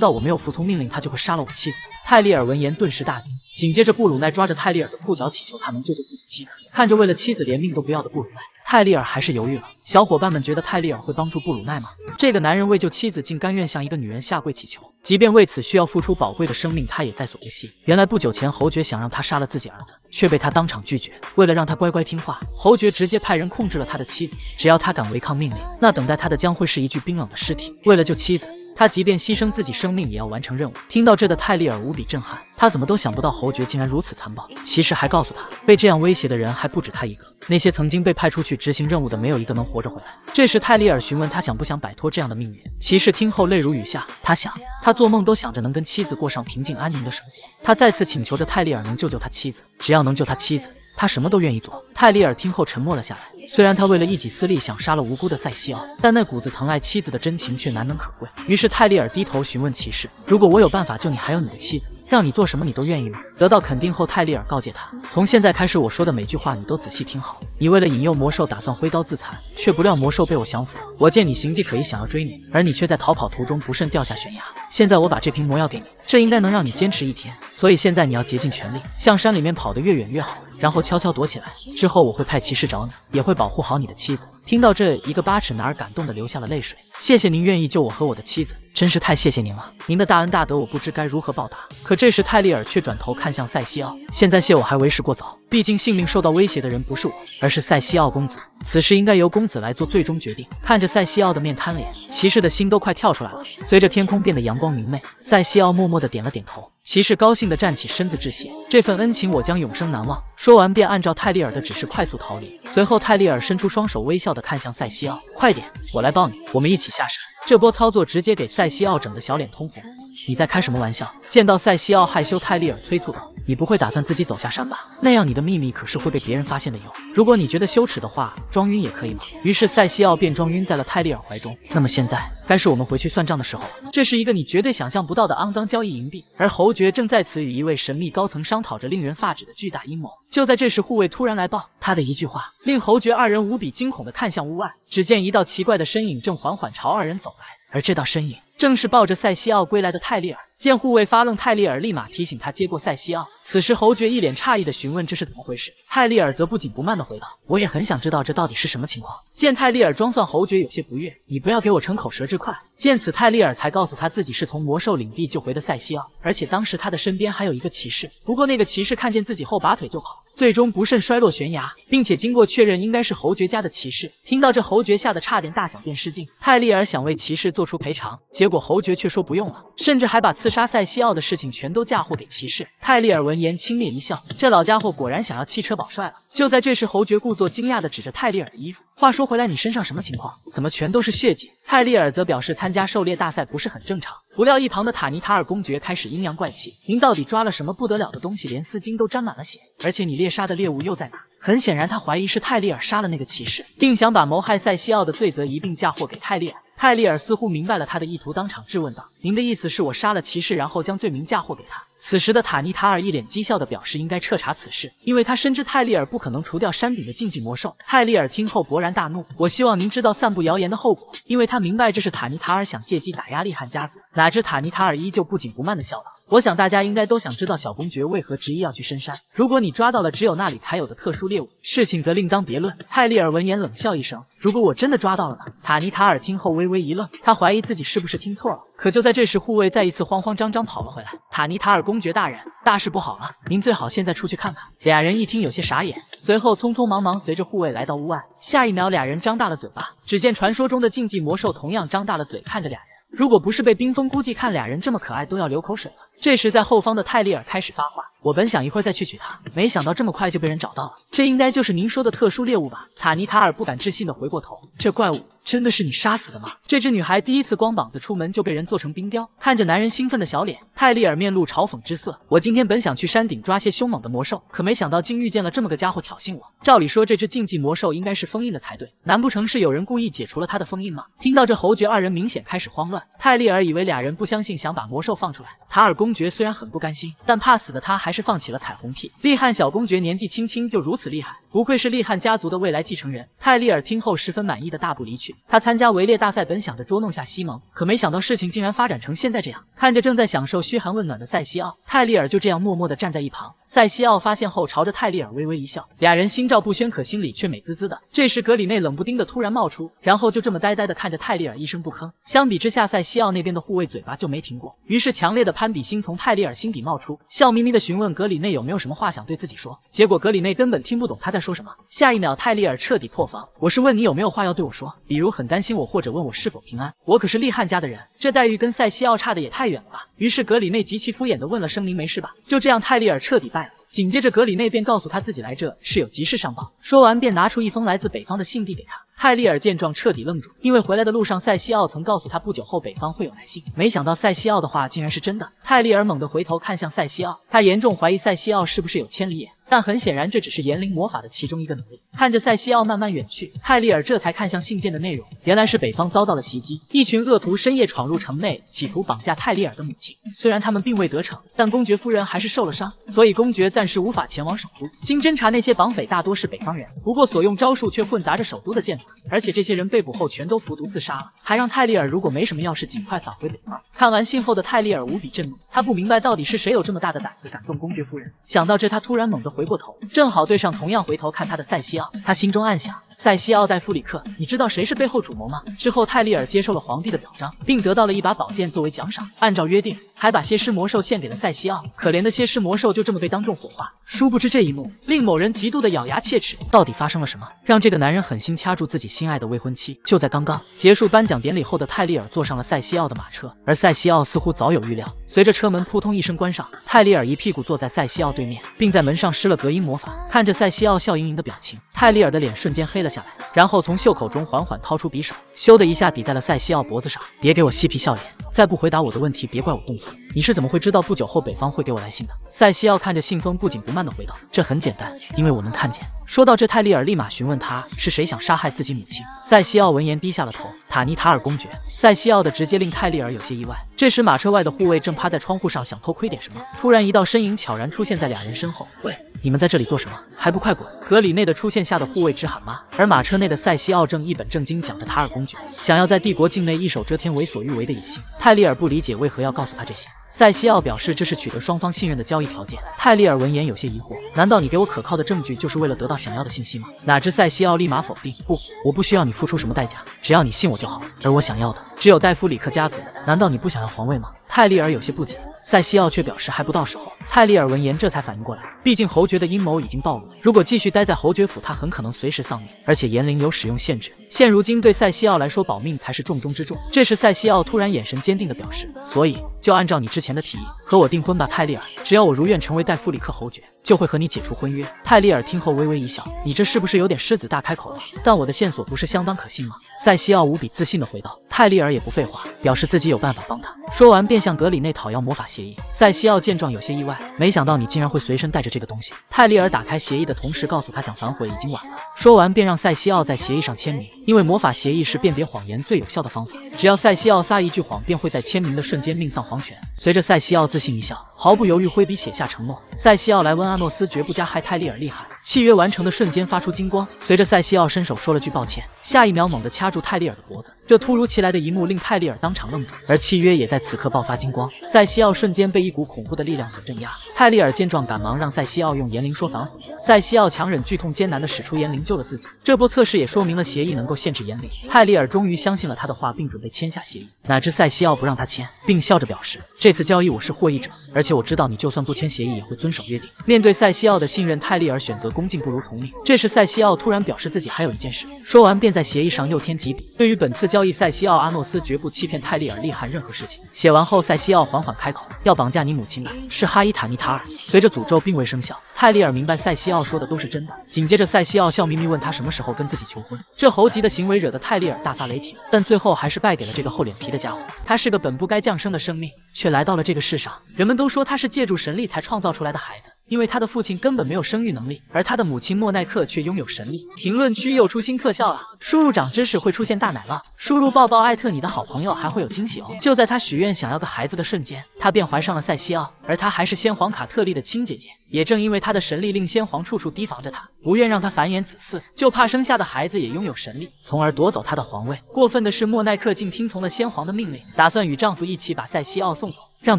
[SPEAKER 1] 道我没有服从命令，他就会杀了我妻子。”泰利尔闻言顿时大惊，紧接着布鲁奈抓着泰利尔的裤脚，祈求他能救救自己妻子。看着为了妻子连命都不要的布鲁奈，泰利尔还是犹豫了。小伙伴们觉得泰利尔会帮助布鲁奈吗？这个男人为救妻子，竟甘愿向一个女人下跪祈求，即便为此需要付出宝贵的生命，他也在所不惜。原来不久前侯爵想让他杀了自己儿子，却被他当场拒绝。为了让他乖乖听话，侯爵直接派人控制了他的妻子，只要他敢违抗命令，那等待他的将会是一具冰冷的尸体。为了救妻子。他即便牺牲自己生命，也要完成任务。听到这的泰利尔无比震撼，他怎么都想不到侯爵竟然如此残暴。骑士还告诉他，被这样威胁的人还不止他一个，那些曾经被派出去执行任务的，没有一个能活着回来。这时泰利尔询问他想不想摆脱这样的命运。骑士听后泪如雨下，他想，他做梦都想着能跟妻子过上平静安宁的生活。他再次请求着泰利尔能救救他妻子，只要能救他妻子，他什么都愿意做。泰利尔听后沉默了下来。虽然他为了一己私利想杀了无辜的塞西奥，但那股子疼爱妻子的真情却难能可贵。于是泰利尔低头询问骑士：“如果我有办法救你还有你的妻子，让你做什么你都愿意吗？”得到肯定后，泰利尔告诫他：“从现在开始，我说的每句话你都仔细听好。你为了引诱魔兽打算挥刀自残，却不料魔兽被我降服。我见你行迹可疑，想要追你，而你却在逃跑途中不慎掉下悬崖。现在我把这瓶魔药给你，这应该能让你坚持一天。所以现在你要竭尽全力向山里面跑得越远越好。”然后悄悄躲起来，之后我会派骑士找你，也会保护好你的妻子。听到这一个八尺男儿感动的流下了泪水。谢谢您愿意救我和我的妻子，真是太谢谢您了。您的大恩大德，我不知该如何报答。可这时泰利尔却转头看向塞西奥，现在谢我还为时过早，毕竟性命受到威胁的人不是我，而是塞西奥公子。此事应该由公子来做最终决定。看着塞西奥的面瘫脸，骑士的心都快跳出来了。随着天空变得阳光明媚，塞西奥默默默的点了点头。骑士高兴地站起身子致谢，这份恩情我将永生难忘。说完便按照泰利尔的指示快速逃离。随后泰利尔伸出双手，微笑地看向塞西奥：“快点，我来抱你，我们一起下山。”这波操作直接给塞西奥整的小脸通红。你在开什么玩笑？见到塞西奥害羞，泰利尔催促道：“你不会打算自己走下山吧？那样你的秘密可是会被别人发现的哟。如果你觉得羞耻的话，装晕也可以吗？”于是塞西奥便装晕在了泰利尔怀中。那么现在。该是我们回去算账的时候了。这是一个你绝对想象不到的肮脏交易营地，而侯爵正在此与一位神秘高层商讨着令人发指的巨大阴谋。就在这时，护卫突然来报，他的一句话令侯爵二人无比惊恐地看向屋外，只见一道奇怪的身影正缓缓朝二人走来，而这道身影正是抱着塞西奥归来的泰利尔。见护卫发愣，泰利尔立马提醒他接过塞西奥。此时侯爵一脸诧异的询问这是怎么回事，泰利尔则不紧不慢的回道：“我也很想知道这到底是什么情况。”见泰利尔装蒜，侯爵有些不悦：“你不要给我逞口舌之快。”见此，泰利尔才告诉他自己是从魔兽领地救回的塞西奥，而且当时他的身边还有一个骑士。不过那个骑士看见自己后拔腿就跑，最终不慎摔落悬崖，并且经过确认应该是侯爵家的骑士。听到这，侯爵吓得差点大小便失禁。泰利尔想为骑士做出赔偿，结果侯爵却说不用了，甚至还把刺杀塞西奥的事情全都嫁祸给骑士。泰利尔闻言轻蔑一笑，这老家伙果然想要弃车保帅了。就在这时，侯爵故作惊讶地指着泰利尔的衣服：“话说回来，你身上什么情况？怎么全都是血迹？”泰利尔则表示参加狩猎大赛不是很正常。不料一旁的塔尼塔尔公爵开始阴阳怪气：“您到底抓了什么不得了的东西？连丝巾都沾满了血，而且你猎杀的猎物又在哪？”很显然，他怀疑是泰利尔杀了那个骑士，并想把谋害塞西奥的罪责一并嫁祸给泰利尔。泰利尔似乎明白了他的意图，当场质问道：“您的意思是我杀了骑士，然后将罪名嫁祸给他？”此时的塔尼塔尔一脸讥笑的表示应该彻查此事，因为他深知泰利尔不可能除掉山顶的禁忌魔兽。泰利尔听后勃然大怒：“我希望您知道散布谣言的后果，因为他明白这是塔尼塔尔想借机打压利汉家族。”哪知塔尼塔尔依旧不紧不慢的笑道。我想大家应该都想知道小公爵为何执意要去深山。如果你抓到了只有那里才有的特殊猎物，事情则另当别论。泰利尔闻言冷笑一声：“如果我真的抓到了呢？”塔尼塔尔听后微微一愣，他怀疑自己是不是听错了。可就在这时，护卫再一次慌慌张张跑了回来：“塔尼塔尔公爵大人，大事不好了！您最好现在出去看看。”俩人一听有些傻眼，随后匆匆忙忙随着护卫来到屋外。下一秒，俩人张大了嘴巴，只见传说中的禁忌魔兽同样张大了嘴看着俩人。如果不是被冰封，估计看俩人这么可爱都要流口水了。这时，在后方的泰利尔开始发话：“我本想一会儿再去取它，没想到这么快就被人找到了。这应该就是您说的特殊猎物吧？”塔尼塔尔不敢置信的回过头：“这怪物真的是你杀死的吗？”这只女孩第一次光膀子出门就被人做成冰雕，看着男人兴奋的小脸，泰利尔面露嘲讽之色：“我今天本想去山顶抓些凶猛的魔兽，可没想到竟遇见了这么个家伙挑衅我。照理说，这只禁忌魔兽应该是封印的才对，难不成是有人故意解除了他的封印吗？”听到这，侯爵二人明显开始慌乱。泰利尔以为俩人不相信，想把魔兽放出来。塔尔公爵虽然很不甘心，但怕死的他还是是放起了彩虹屁。利汉小公爵年纪轻轻就如此厉害，不愧是利汉家族的未来继承人。泰利尔听后十分满意的大步离去。他参加围猎大赛本想着捉弄下西蒙，可没想到事情竟然发展成现在这样。看着正在享受嘘寒问暖的塞西奥，泰利尔就这样默默的站在一旁。塞西奥发现后，朝着泰利尔微微一笑，俩人心照不宣，可心里却美滋滋的。这时格里内冷不丁的突然冒出，然后就这么呆呆的看着泰利尔，一声不吭。相比之下，塞西奥那边的护卫嘴巴就没停过，于是强烈的攀比心从泰利尔心底冒出，笑眯眯的询问问格里内有没有什么话想对自己说。结果格里内根本听不懂他在说什么。下一秒，泰利尔彻底破防，我是问你有没有话要对我说，比如很担心我，或者问我是否平安。我可是利汉家的人，这待遇跟塞西奥差的也太远了吧。于是格里内极其敷衍地问了声：“您没事吧？”就这样，泰利尔彻底败了。紧接着，格里内便告诉他自己来这是有急事上报。说完，便拿出一封来自北方的信递给他。泰利尔见状，彻底愣住，因为回来的路上，塞西奥曾告诉他不久后北方会有来信。没想到塞西奥的话竟然是真的。泰利尔猛地回头看向塞西奥，他严重怀疑塞西奥是不是有千里眼。但很显然，这只是炎灵魔法的其中一个能力。看着塞西奥慢慢远去，泰利尔这才看向信件的内容，原来是北方遭到了袭击，一群恶徒深夜闯入城内，企图绑架泰利尔的母亲。虽然他们并未得逞，但公爵夫人还是受了伤，所以公爵暂时无法前往首都。经侦查，那些绑匪大多是北方人，不过所用招数却混杂着首都的剑法，而且这些人被捕后全都服毒自杀了，还让泰利尔如果没什么要事，尽快返回北方。看完信后的泰利尔无比震怒，他不明白到底是谁有这么大的胆子敢动公爵夫人。想到这，他突然猛地回过头，正好对上同样回头看他的塞西奥。他心中暗想：塞西奥戴夫里克，你知道谁是背后主谋吗？之后，泰利尔接受了皇帝的表彰，并得到了一把宝剑作为奖赏。按照约定，还把蝎尸魔兽献给了塞西奥。可怜的蝎尸魔兽就这么被当众火化。殊不知这一幕令某人极度的咬牙切齿。到底发生了什么，让这个男人狠心掐住自己心爱的未婚妻？就在刚刚结束颁奖典礼后的泰利尔坐上了塞西奥的马车，而塞西奥似乎早有预料。随着车门扑通一声关上，泰利尔一屁股坐在塞西奥对面，并在门上施施了隔音魔法。看着塞西奥笑盈盈的表情，泰利尔的脸瞬间黑了下来，然后从袖口中缓缓掏出匕首，咻的一下抵在了塞西奥脖子上。别给我嬉皮笑脸，再不回答我的问题，别怪我动粗。你是怎么会知道不久后北方会给我来信的？塞西奥看着信封，不紧不慢的回道：“这很简单，因为我能看见。”说到这，泰利尔立马询问他是谁想杀害自己母亲。塞西奥闻言低下了头：“塔尼塔尔公爵。”塞西奥的直接令泰利尔有些意外。这时，马车外的护卫正趴在窗户上想偷窥点什么，突然一道身影悄然出现在俩人身后。喂，你们在这里做什么？还不快滚！格里内的出现吓得护卫直喊妈。而马车内的塞西奥正一本正经讲着塔尔公爵想要在帝国境内一手遮天、为所欲为的野心。泰利尔不理解为何要告诉他这些。塞西奥表示这是取得双方信任的交易条件。泰利尔闻言有些疑惑：难道你给我可靠的证据就是为了得到想要的信息吗？哪知塞西奥立马否定：不，我不需要你付出什么代价，只要你信我就好。而我想要的只有戴夫里克家族。难道你不想要皇位吗？泰利尔有些不解。塞西奥却表示还不到时候。泰利尔闻言这才反应过来，毕竟侯爵的阴谋已经暴露，如果继续待在侯爵府，他很可能随时丧命，而且炎灵有使用限制。现如今对塞西奥来说，保命才是重中之重。这时塞西奥突然眼神坚定地表示：“所以就按照你之前的提议，和我订婚吧，泰利尔。只要我如愿成为戴夫里克侯爵，就会和你解除婚约。”泰利尔听后微微一笑：“你这是不是有点狮子大开口了？但我的线索不是相当可信吗？”塞西奥无比自信地回道。泰利尔也不废话，表示自己有办法帮他。说完便向格里内讨要魔法协议。塞西奥见状有些意外，没想到你竟然会随身带着这个东西。泰利尔打开协议的同时，告诉他想反悔已经晚了。说完便让塞西奥在协议上签名，因为魔法协议是辨别谎言最有效的方法。只要塞西奥撒一句谎，便会在签名的瞬间命丧黄泉。随着塞西奥自信一笑，毫不犹豫挥笔写下承诺。塞西奥莱温阿诺斯绝不加害泰利尔厉害，契约完成的瞬间发出金光，随着塞西奥伸手说了句抱歉，下一秒猛地掐住泰利尔的脖子。这突如其来的一幕令泰利尔当场愣住，而契约也在此刻爆发金光。塞西奥瞬间被一股恐怖的力量所镇压。泰利尔见状，赶忙让塞西奥用炎灵说反悔。塞西奥强忍剧痛，艰难地使出炎灵救了自己。这波测试也说明了协议能够限制炎灵。泰利尔终于相信了他的话，并准备签下协议。哪知塞西奥不让他签，并笑着表示：“这次交易我是获益者，而且我知道你就算不签协议也会遵守约定。”面对塞西奥的信任，泰利尔选择恭敬不如从命。这时塞西奥突然表示自己还有一件事，说完便在协议上又添几笔。对于本次交易，塞西奥阿诺斯绝不欺骗泰利尔利汉任何事情。写完后，塞西奥缓缓开口：“要绑架你母亲的是哈伊塔尼塔尔。”随着诅咒并未生效，泰利尔明白塞西奥说的都是真的。紧接着，塞西奥笑眯眯问他什么时候跟自己求婚。这猴急的行为惹得泰利尔大发雷霆，但最后还是败给了这个厚脸皮的家伙。他是个本不该降生的生命，却来到了这个世上。人们都说他是借助神力才创造出来的孩子。因为他的父亲根本没有生育能力，而他的母亲莫奈克却拥有神力。评论区又出新特效了，输入长知识会出现大奶酪，输入抱抱艾特你的好朋友还会有惊喜哦！就在他许愿想要个孩子的瞬间，他便怀上了塞西奥，而他还是先皇卡特利的亲姐姐。也正因为他的神力，令先皇处处提防着他，不愿让他繁衍子嗣，就怕生下的孩子也拥有神力，从而夺走他的皇位。过分的是，莫奈克竟听从了先皇的命令，打算与丈夫一起把塞西奥送走。让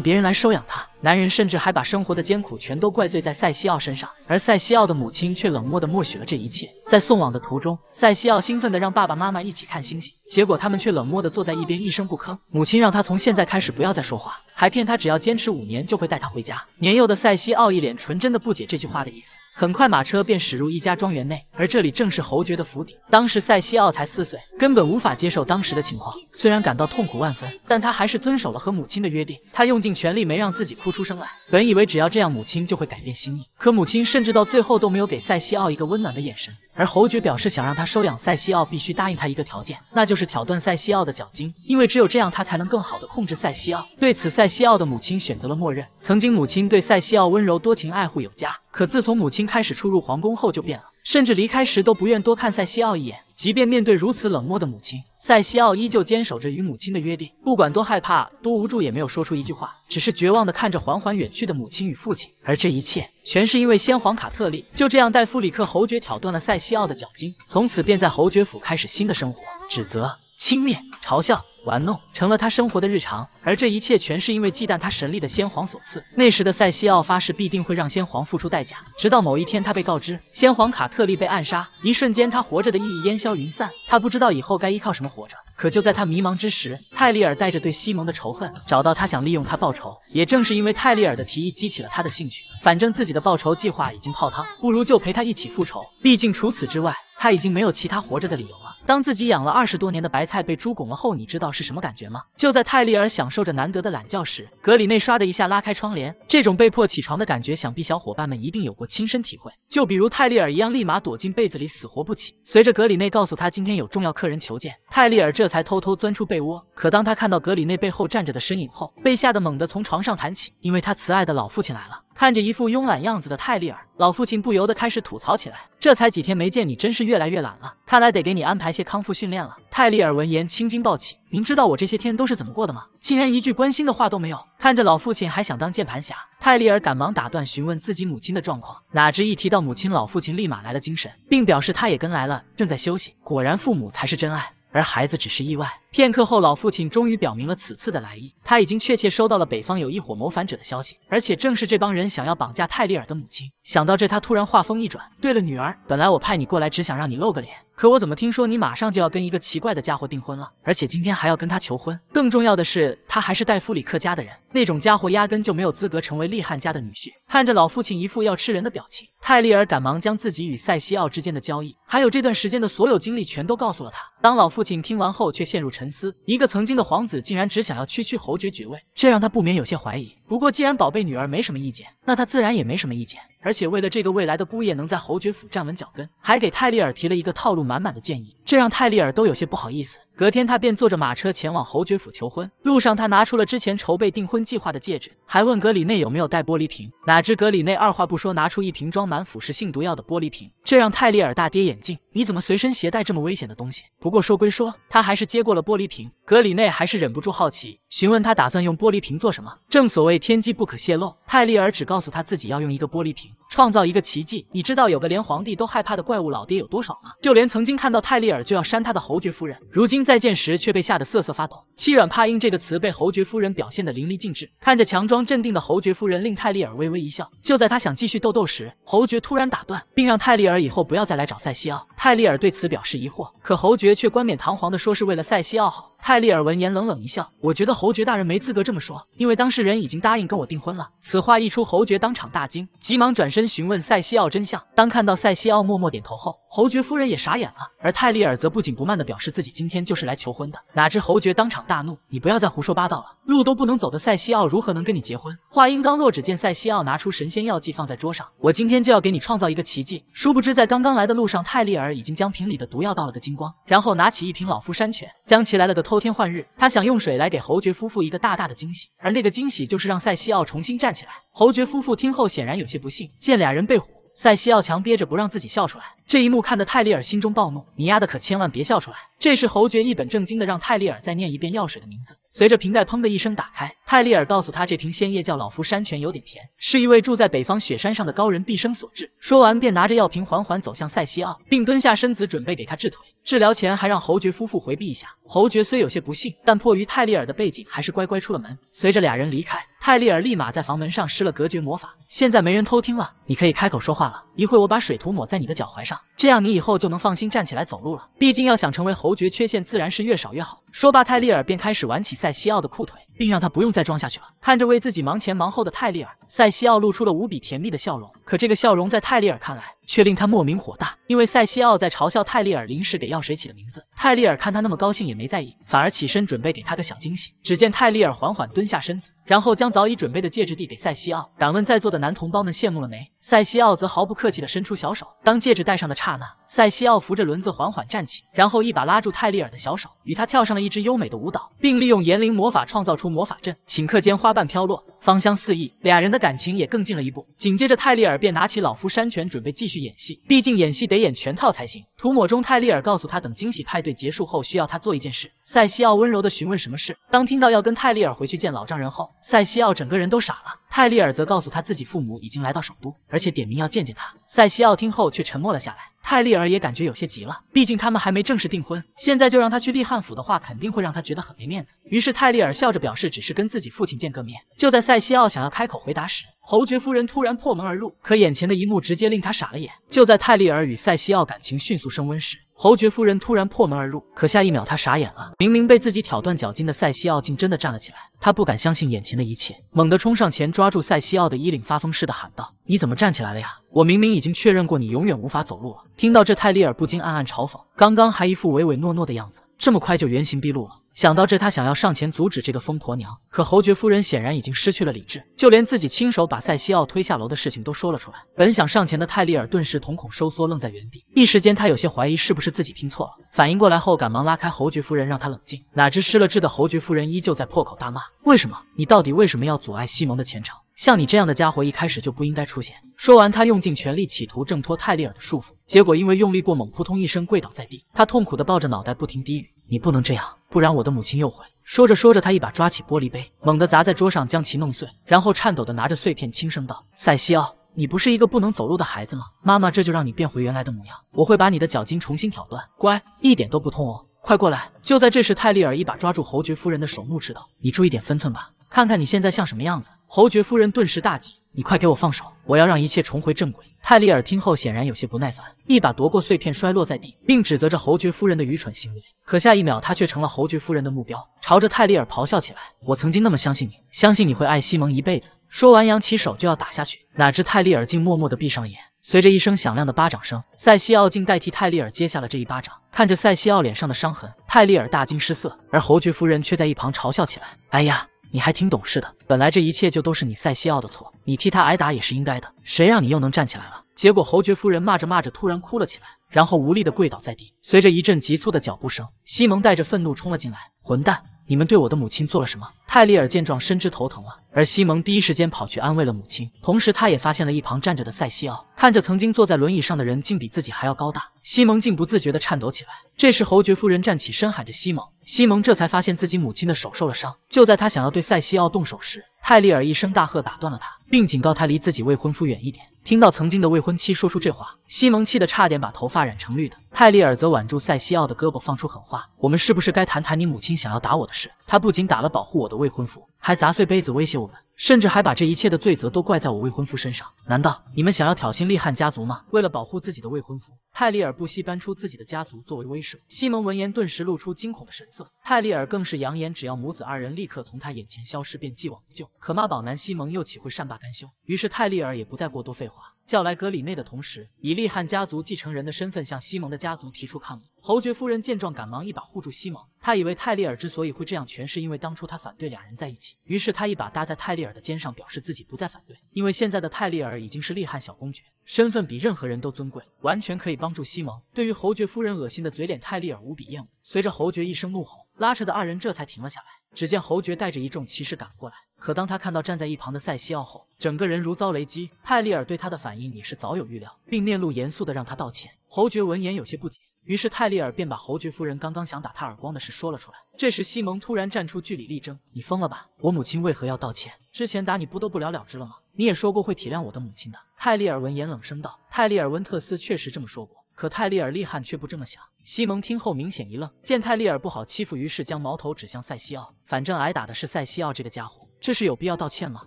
[SPEAKER 1] 别人来收养他，男人甚至还把生活的艰苦全都怪罪在塞西奥身上，而塞西奥的母亲却冷漠的默许了这一切。在送往的途中，塞西奥兴奋的让爸爸妈妈一起看星星，结果他们却冷漠的坐在一边一声不吭。母亲让他从现在开始不要再说话，还骗他只要坚持五年就会带他回家。年幼的塞西奥一脸纯真的不解这句话的意思。很快，马车便驶入一家庄园内，而这里正是侯爵的府邸。当时塞西奥才四岁，根本无法接受当时的情况。虽然感到痛苦万分，但他还是遵守了和母亲的约定。他用尽全力没让自己哭出声来。本以为只要这样，母亲就会改变心意，可母亲甚至到最后都没有给塞西奥一个温暖的眼神。而侯爵表示，想让他收养塞西奥，必须答应他一个条件，那就是挑断塞西奥的脚筋，因为只有这样，他才能更好的控制塞西奥。对此，塞西奥的母亲选择了默认。曾经，母亲对塞西奥温柔多情、爱护有加，可自从母亲开始出入皇宫后就变了，甚至离开时都不愿多看塞西奥一眼。即便面对如此冷漠的母亲，塞西奥依旧坚守着与母亲的约定，不管多害怕、多无助，也没有说出一句话，只是绝望地看着缓缓远去的母亲与父亲。而这一切，全是因为先皇卡特利。就这样，戴夫里克侯爵挑断了塞西奥的脚筋，从此便在侯爵府开始新的生活。指责、轻蔑、嘲笑。玩弄成了他生活的日常，而这一切全是因为忌惮他神力的先皇所赐。那时的塞西奥发誓必定会让先皇付出代价，直到某一天他被告知先皇卡特利被暗杀，一瞬间他活着的意义烟消云散，他不知道以后该依靠什么活着。可就在他迷茫之时，泰利尔带着对西蒙的仇恨找到他，想利用他报仇。也正是因为泰利尔的提议激起了他的兴趣，反正自己的报仇计划已经泡汤，不如就陪他一起复仇。毕竟除此之外，他已经没有其他活着的理由了。当自己养了二十多年的白菜被猪拱了后，你知道是什么感觉吗？就在泰利尔享受着难得的懒觉时，格里内唰的一下拉开窗帘，这种被迫起床的感觉，想必小伙伴们一定有过亲身体会。就比如泰利尔一样，立马躲进被子里死活不起。随着格里内告诉他今天有重要客人求见，泰利尔这才偷偷钻出被窝。可当他看到格里内背后站着的身影后，被吓得猛地从床上弹起，因为他慈爱的老父亲来了。看着一副慵懒样子的泰利尔，老父亲不由得开始吐槽起来：“这才几天没见，你真是越来越懒了。看来得给你安排些康复训练了。”泰利尔闻言青筋暴起：“您知道我这些天都是怎么过的吗？竟然一句关心的话都没有！”看着老父亲还想当键盘侠，泰利尔赶忙打断询问自己母亲的状况。哪知一提到母亲，老父亲立马来了精神，并表示他也跟来了，正在休息。果然，父母才是真爱。而孩子只是意外。片刻后，老父亲终于表明了此次的来意。他已经确切收到了北方有一伙谋反者的消息，而且正是这帮人想要绑架泰利尔的母亲。想到这，他突然话锋一转：“对了，女儿，本来我派你过来只想让你露个脸，可我怎么听说你马上就要跟一个奇怪的家伙订婚了？而且今天还要跟他求婚。更重要的是，他还是戴夫里克家的人，那种家伙压根就没有资格成为利汉家的女婿。”看着老父亲一副要吃人的表情，泰利尔赶忙将自己与塞西奥之间的交易，还有这段时间的所有经历全都告诉了他。当老父亲听完后，却陷入沉思：一个曾经的皇子，竟然只想要区区侯爵爵位，这让他不免有些怀疑。不过，既然宝贝女儿没什么意见，那他自然也没什么意见。而且，为了这个未来的姑爷能在侯爵府站稳脚跟，还给泰利尔提了一个套路满满的建议，这让泰利尔都有些不好意思。隔天，他便坐着马车前往侯爵府求婚。路上，他拿出了之前筹备订婚计划的戒指，还问格里内有没有带玻璃瓶。哪知格里内二话不说，拿出一瓶装满腐蚀性毒药的玻璃瓶，这让泰利尔大跌眼镜。你怎么随身携带这么危险的东西？不过说归说，他还是接过了玻璃瓶。格里内还是忍不住好奇，询问他打算用玻璃瓶做什么。正所谓天机不可泄露，泰利尔只告诉他自己要用一个玻璃瓶创造一个奇迹。你知道有个连皇帝都害怕的怪物老爹有多少吗？就连曾经看到泰利尔就要扇他的侯爵夫人，如今再见时却被吓得瑟瑟发抖。欺软怕硬这个词被侯爵夫人表现得淋漓尽致。看着强装镇定的侯爵夫人，令泰利尔微微一笑。就在他想继续斗斗时，侯爵突然打断，并让泰利尔以后不要再来找塞西奥。泰利尔对此表示疑惑，可侯爵却冠冕堂皇地说是为了塞西奥好。泰利尔闻言冷冷一笑：“我觉得侯爵大人没资格这么说，因为当事人已经答应跟我订婚了。”此话一出，侯爵当场大惊，急忙转身询问塞西奥真相。当看到塞西奥默默点头后，侯爵夫人也傻眼了。而泰利尔则不紧不慢地表示自己今天就是来求婚的。哪知侯爵当场大怒：“你不要再胡说八道了，路都不能走的塞西奥如何能跟你结婚？”话音刚落，只见塞西奥拿出神仙药剂放在桌上：“我今天就要给你创造一个奇迹。”殊不知，在刚刚来的路上，泰利尔已经将瓶里的毒药倒了个精光，然后拿起一瓶老夫山泉，将其来了个偷天换日。他想用水来给侯爵夫妇一个大大的惊喜，而那个惊喜就是让塞西奥重新站起来。侯爵夫妇听后显然有些不信，见俩人被唬，塞西奥强憋着不让自己笑出来。这一幕看得泰利尔心中暴怒，你丫的可千万别笑出来！这时侯爵一本正经的让泰利尔再念一遍药水的名字。随着瓶盖砰的一声打开，泰利尔告诉他，这瓶仙液叫老夫山泉，有点甜，是一位住在北方雪山上的高人毕生所制。说完便拿着药瓶缓缓走向塞西奥，并蹲下身子准备给他治腿。治疗前还让侯爵夫妇回避一下。侯爵虽有些不信，但迫于泰利尔的背景，还是乖乖出了门。随着俩人离开，泰利尔立马在房门上施了隔绝魔法。现在没人偷听了，你可以开口说话了。一会我把水涂抹在你的脚踝上。这样你以后就能放心站起来走路了。毕竟要想成为侯爵，缺陷自然是越少越好。说罢，泰利尔便开始挽起塞西奥的裤腿，并让他不用再装下去了。看着为自己忙前忙后的泰利尔，塞西奥露出了无比甜蜜的笑容。可这个笑容在泰利尔看来，却令他莫名火大，因为塞西奥在嘲笑泰利尔临时给药水起的名字。泰利尔看他那么高兴，也没在意，反而起身准备给他个小惊喜。只见泰利尔缓缓蹲下身子，然后将早已准备的戒指递给塞西奥。敢问在座的男同胞们羡慕了没？塞西奥则毫不客气地伸出小手，当戒指戴上的刹那，塞西奥扶着轮子缓缓站起，然后一把拉住泰利尔的小手，与他跳上了一支优美的舞蹈，并利用炎灵魔法创造出魔法阵。顷刻间，花瓣飘落，芳香四溢，俩人的感情也更进了一步。紧接着，泰利尔便拿起老夫山泉，准备继续演戏。毕竟演戏得演全套才行。涂抹中，泰利尔告诉他，等惊喜派对结束后，需要他做一件事。塞西奥温柔地询问什么事。当听到要跟泰利尔回去见老丈人后，塞西奥整个人都傻了。泰利尔则告诉他自己父母已经来到首都，而且点名要见见他。塞西奥听后却沉默了下来。泰利尔也感觉有些急了，毕竟他们还没正式订婚，现在就让他去利汉府的话，肯定会让他觉得很没面子。于是泰利尔笑着表示，只是跟自己父亲见个面。就在塞西奥想要开口回答时，侯爵夫人突然破门而入，可眼前的一幕直接令他傻了眼。就在泰利尔与塞西奥感情迅速升温时，侯爵夫人突然破门而入，可下一秒她傻眼了。明明被自己挑断脚筋的塞西奥，竟真的站了起来。她不敢相信眼前的一切，猛地冲上前抓住塞西奥的衣领，发疯似的喊道：“你怎么站起来了呀？我明明已经确认过，你永远无法走路了。”听到这，泰利尔不禁暗暗嘲讽：刚刚还一副唯唯诺诺的样子，这么快就原形毕露了。想到这，他想要上前阻止这个疯婆娘，可侯爵夫人显然已经失去了理智，就连自己亲手把塞西奥推下楼的事情都说了出来。本想上前的泰利尔顿时瞳孔收缩，愣在原地。一时间，他有些怀疑是不是自己听错了。反应过来后，赶忙拉开侯爵夫人，让他冷静。哪知失了智的侯爵夫人依旧在破口大骂：“为什么？你到底为什么要阻碍西蒙的前程？像你这样的家伙，一开始就不应该出现。”说完，他用尽全力企图挣脱泰利尔的束缚，结果因为用力过猛，扑通一声跪倒在地。他痛苦地抱着脑袋，不停低语：“你不能这样，不然我的母亲又会……”说着说着，他一把抓起玻璃杯，猛地砸在桌上，将其弄碎，然后颤抖地拿着碎片，轻声道：“塞西奥，你不是一个不能走路的孩子吗？妈妈这就让你变回原来的模样。我会把你的脚筋重新挑断，乖，一点都不痛哦。快过来！”就在这时，泰利尔一把抓住侯爵夫人的手，怒斥道：“你注意点分寸吧，看看你现在像什么样子！”侯爵夫人顿时大急：“你快给我放手！我要让一切重回正轨！”泰利尔听后显然有些不耐烦，一把夺过碎片摔落在地，并指责着侯爵夫人的愚蠢行为。可下一秒，他却成了侯爵夫人的目标，朝着泰利尔咆哮起来：“我曾经那么相信你，相信你会爱西蒙一辈子。”说完，扬起手就要打下去，哪知泰利尔竟默默地闭上眼。随着一声响亮的巴掌声，塞西奥竟代替泰利尔接下了这一巴掌。看着塞西奥脸上的伤痕，泰利尔大惊失色，而侯爵夫人却在一旁嘲笑起来：“哎呀！”你还挺懂事的，本来这一切就都是你塞西奥的错，你替他挨打也是应该的。谁让你又能站起来了？结果侯爵夫人骂着骂着突然哭了起来，然后无力的跪倒在地。随着一阵急促的脚步声，西蒙带着愤怒冲了进来：“混蛋！你们对我的母亲做了什么？”泰利尔见状深知头疼了，而西蒙第一时间跑去安慰了母亲，同时他也发现了一旁站着的塞西奥，看着曾经坐在轮椅上的人竟比自己还要高大，西蒙竟不自觉地颤抖起来。这时侯爵夫人站起身喊着西蒙，西蒙这才发现自己母亲的手受了伤。就在他想要对塞西奥动手时，泰利尔一声大喝打断了他，并警告他离自己未婚夫远一点。听到曾经的未婚妻说出这话，西蒙气得差点把头发染成绿的。泰利尔则挽住塞西奥的胳膊，放出狠话：“我们是不是该谈谈你母亲想要打我的事？她不仅打了保护我的未婚夫，还砸碎杯子威胁我们，甚至还把这一切的罪责都怪在我未婚夫身上。难道你们想要挑衅利汉家族吗？”为了保护自己的未婚夫，泰利尔不惜搬出自己的家族作为威慑。西蒙闻言顿时露出惊恐的神色，泰利尔更是扬言，只要母子二人立刻从他眼前消失，便既往不咎。可妈宝男西蒙又岂会善罢甘休？于是泰利尔也不再过多废话。叫来格里内的同时，以利汉家族继承人的身份向西蒙的家族提出抗议。侯爵夫人见状，赶忙一把护住西蒙。他以为泰利尔之所以会这样，全是因为当初他反对两人在一起。于是他一把搭在泰利尔的肩上，表示自己不再反对，因为现在的泰利尔已经是利汉小公爵，身份比任何人都尊贵，完全可以帮助西蒙。对于侯爵夫人恶心的嘴脸，泰利尔无比厌恶。随着侯爵一声怒吼，拉扯的二人这才停了下来。只见侯爵带着一众骑士赶了过来，可当他看到站在一旁的塞西奥后，整个人如遭雷击。泰利尔对他的反应也是早有预料，并面露严肃的让他道歉。侯爵闻言有些不解，于是泰利尔便把侯爵夫人刚刚想打他耳光的事说了出来。这时西蒙突然站出据理力争：“你疯了吧？我母亲为何要道歉？之前打你不都不了了之了吗？你也说过会体谅我的母亲的。”泰利尔闻言冷声道：“泰利尔温特斯确实这么说过。”可泰利尔利汉却不这么想。西蒙听后明显一愣，见泰利尔不好欺负，于是将矛头指向塞西奥。反正挨打的是塞西奥这个家伙，这是有必要道歉吗？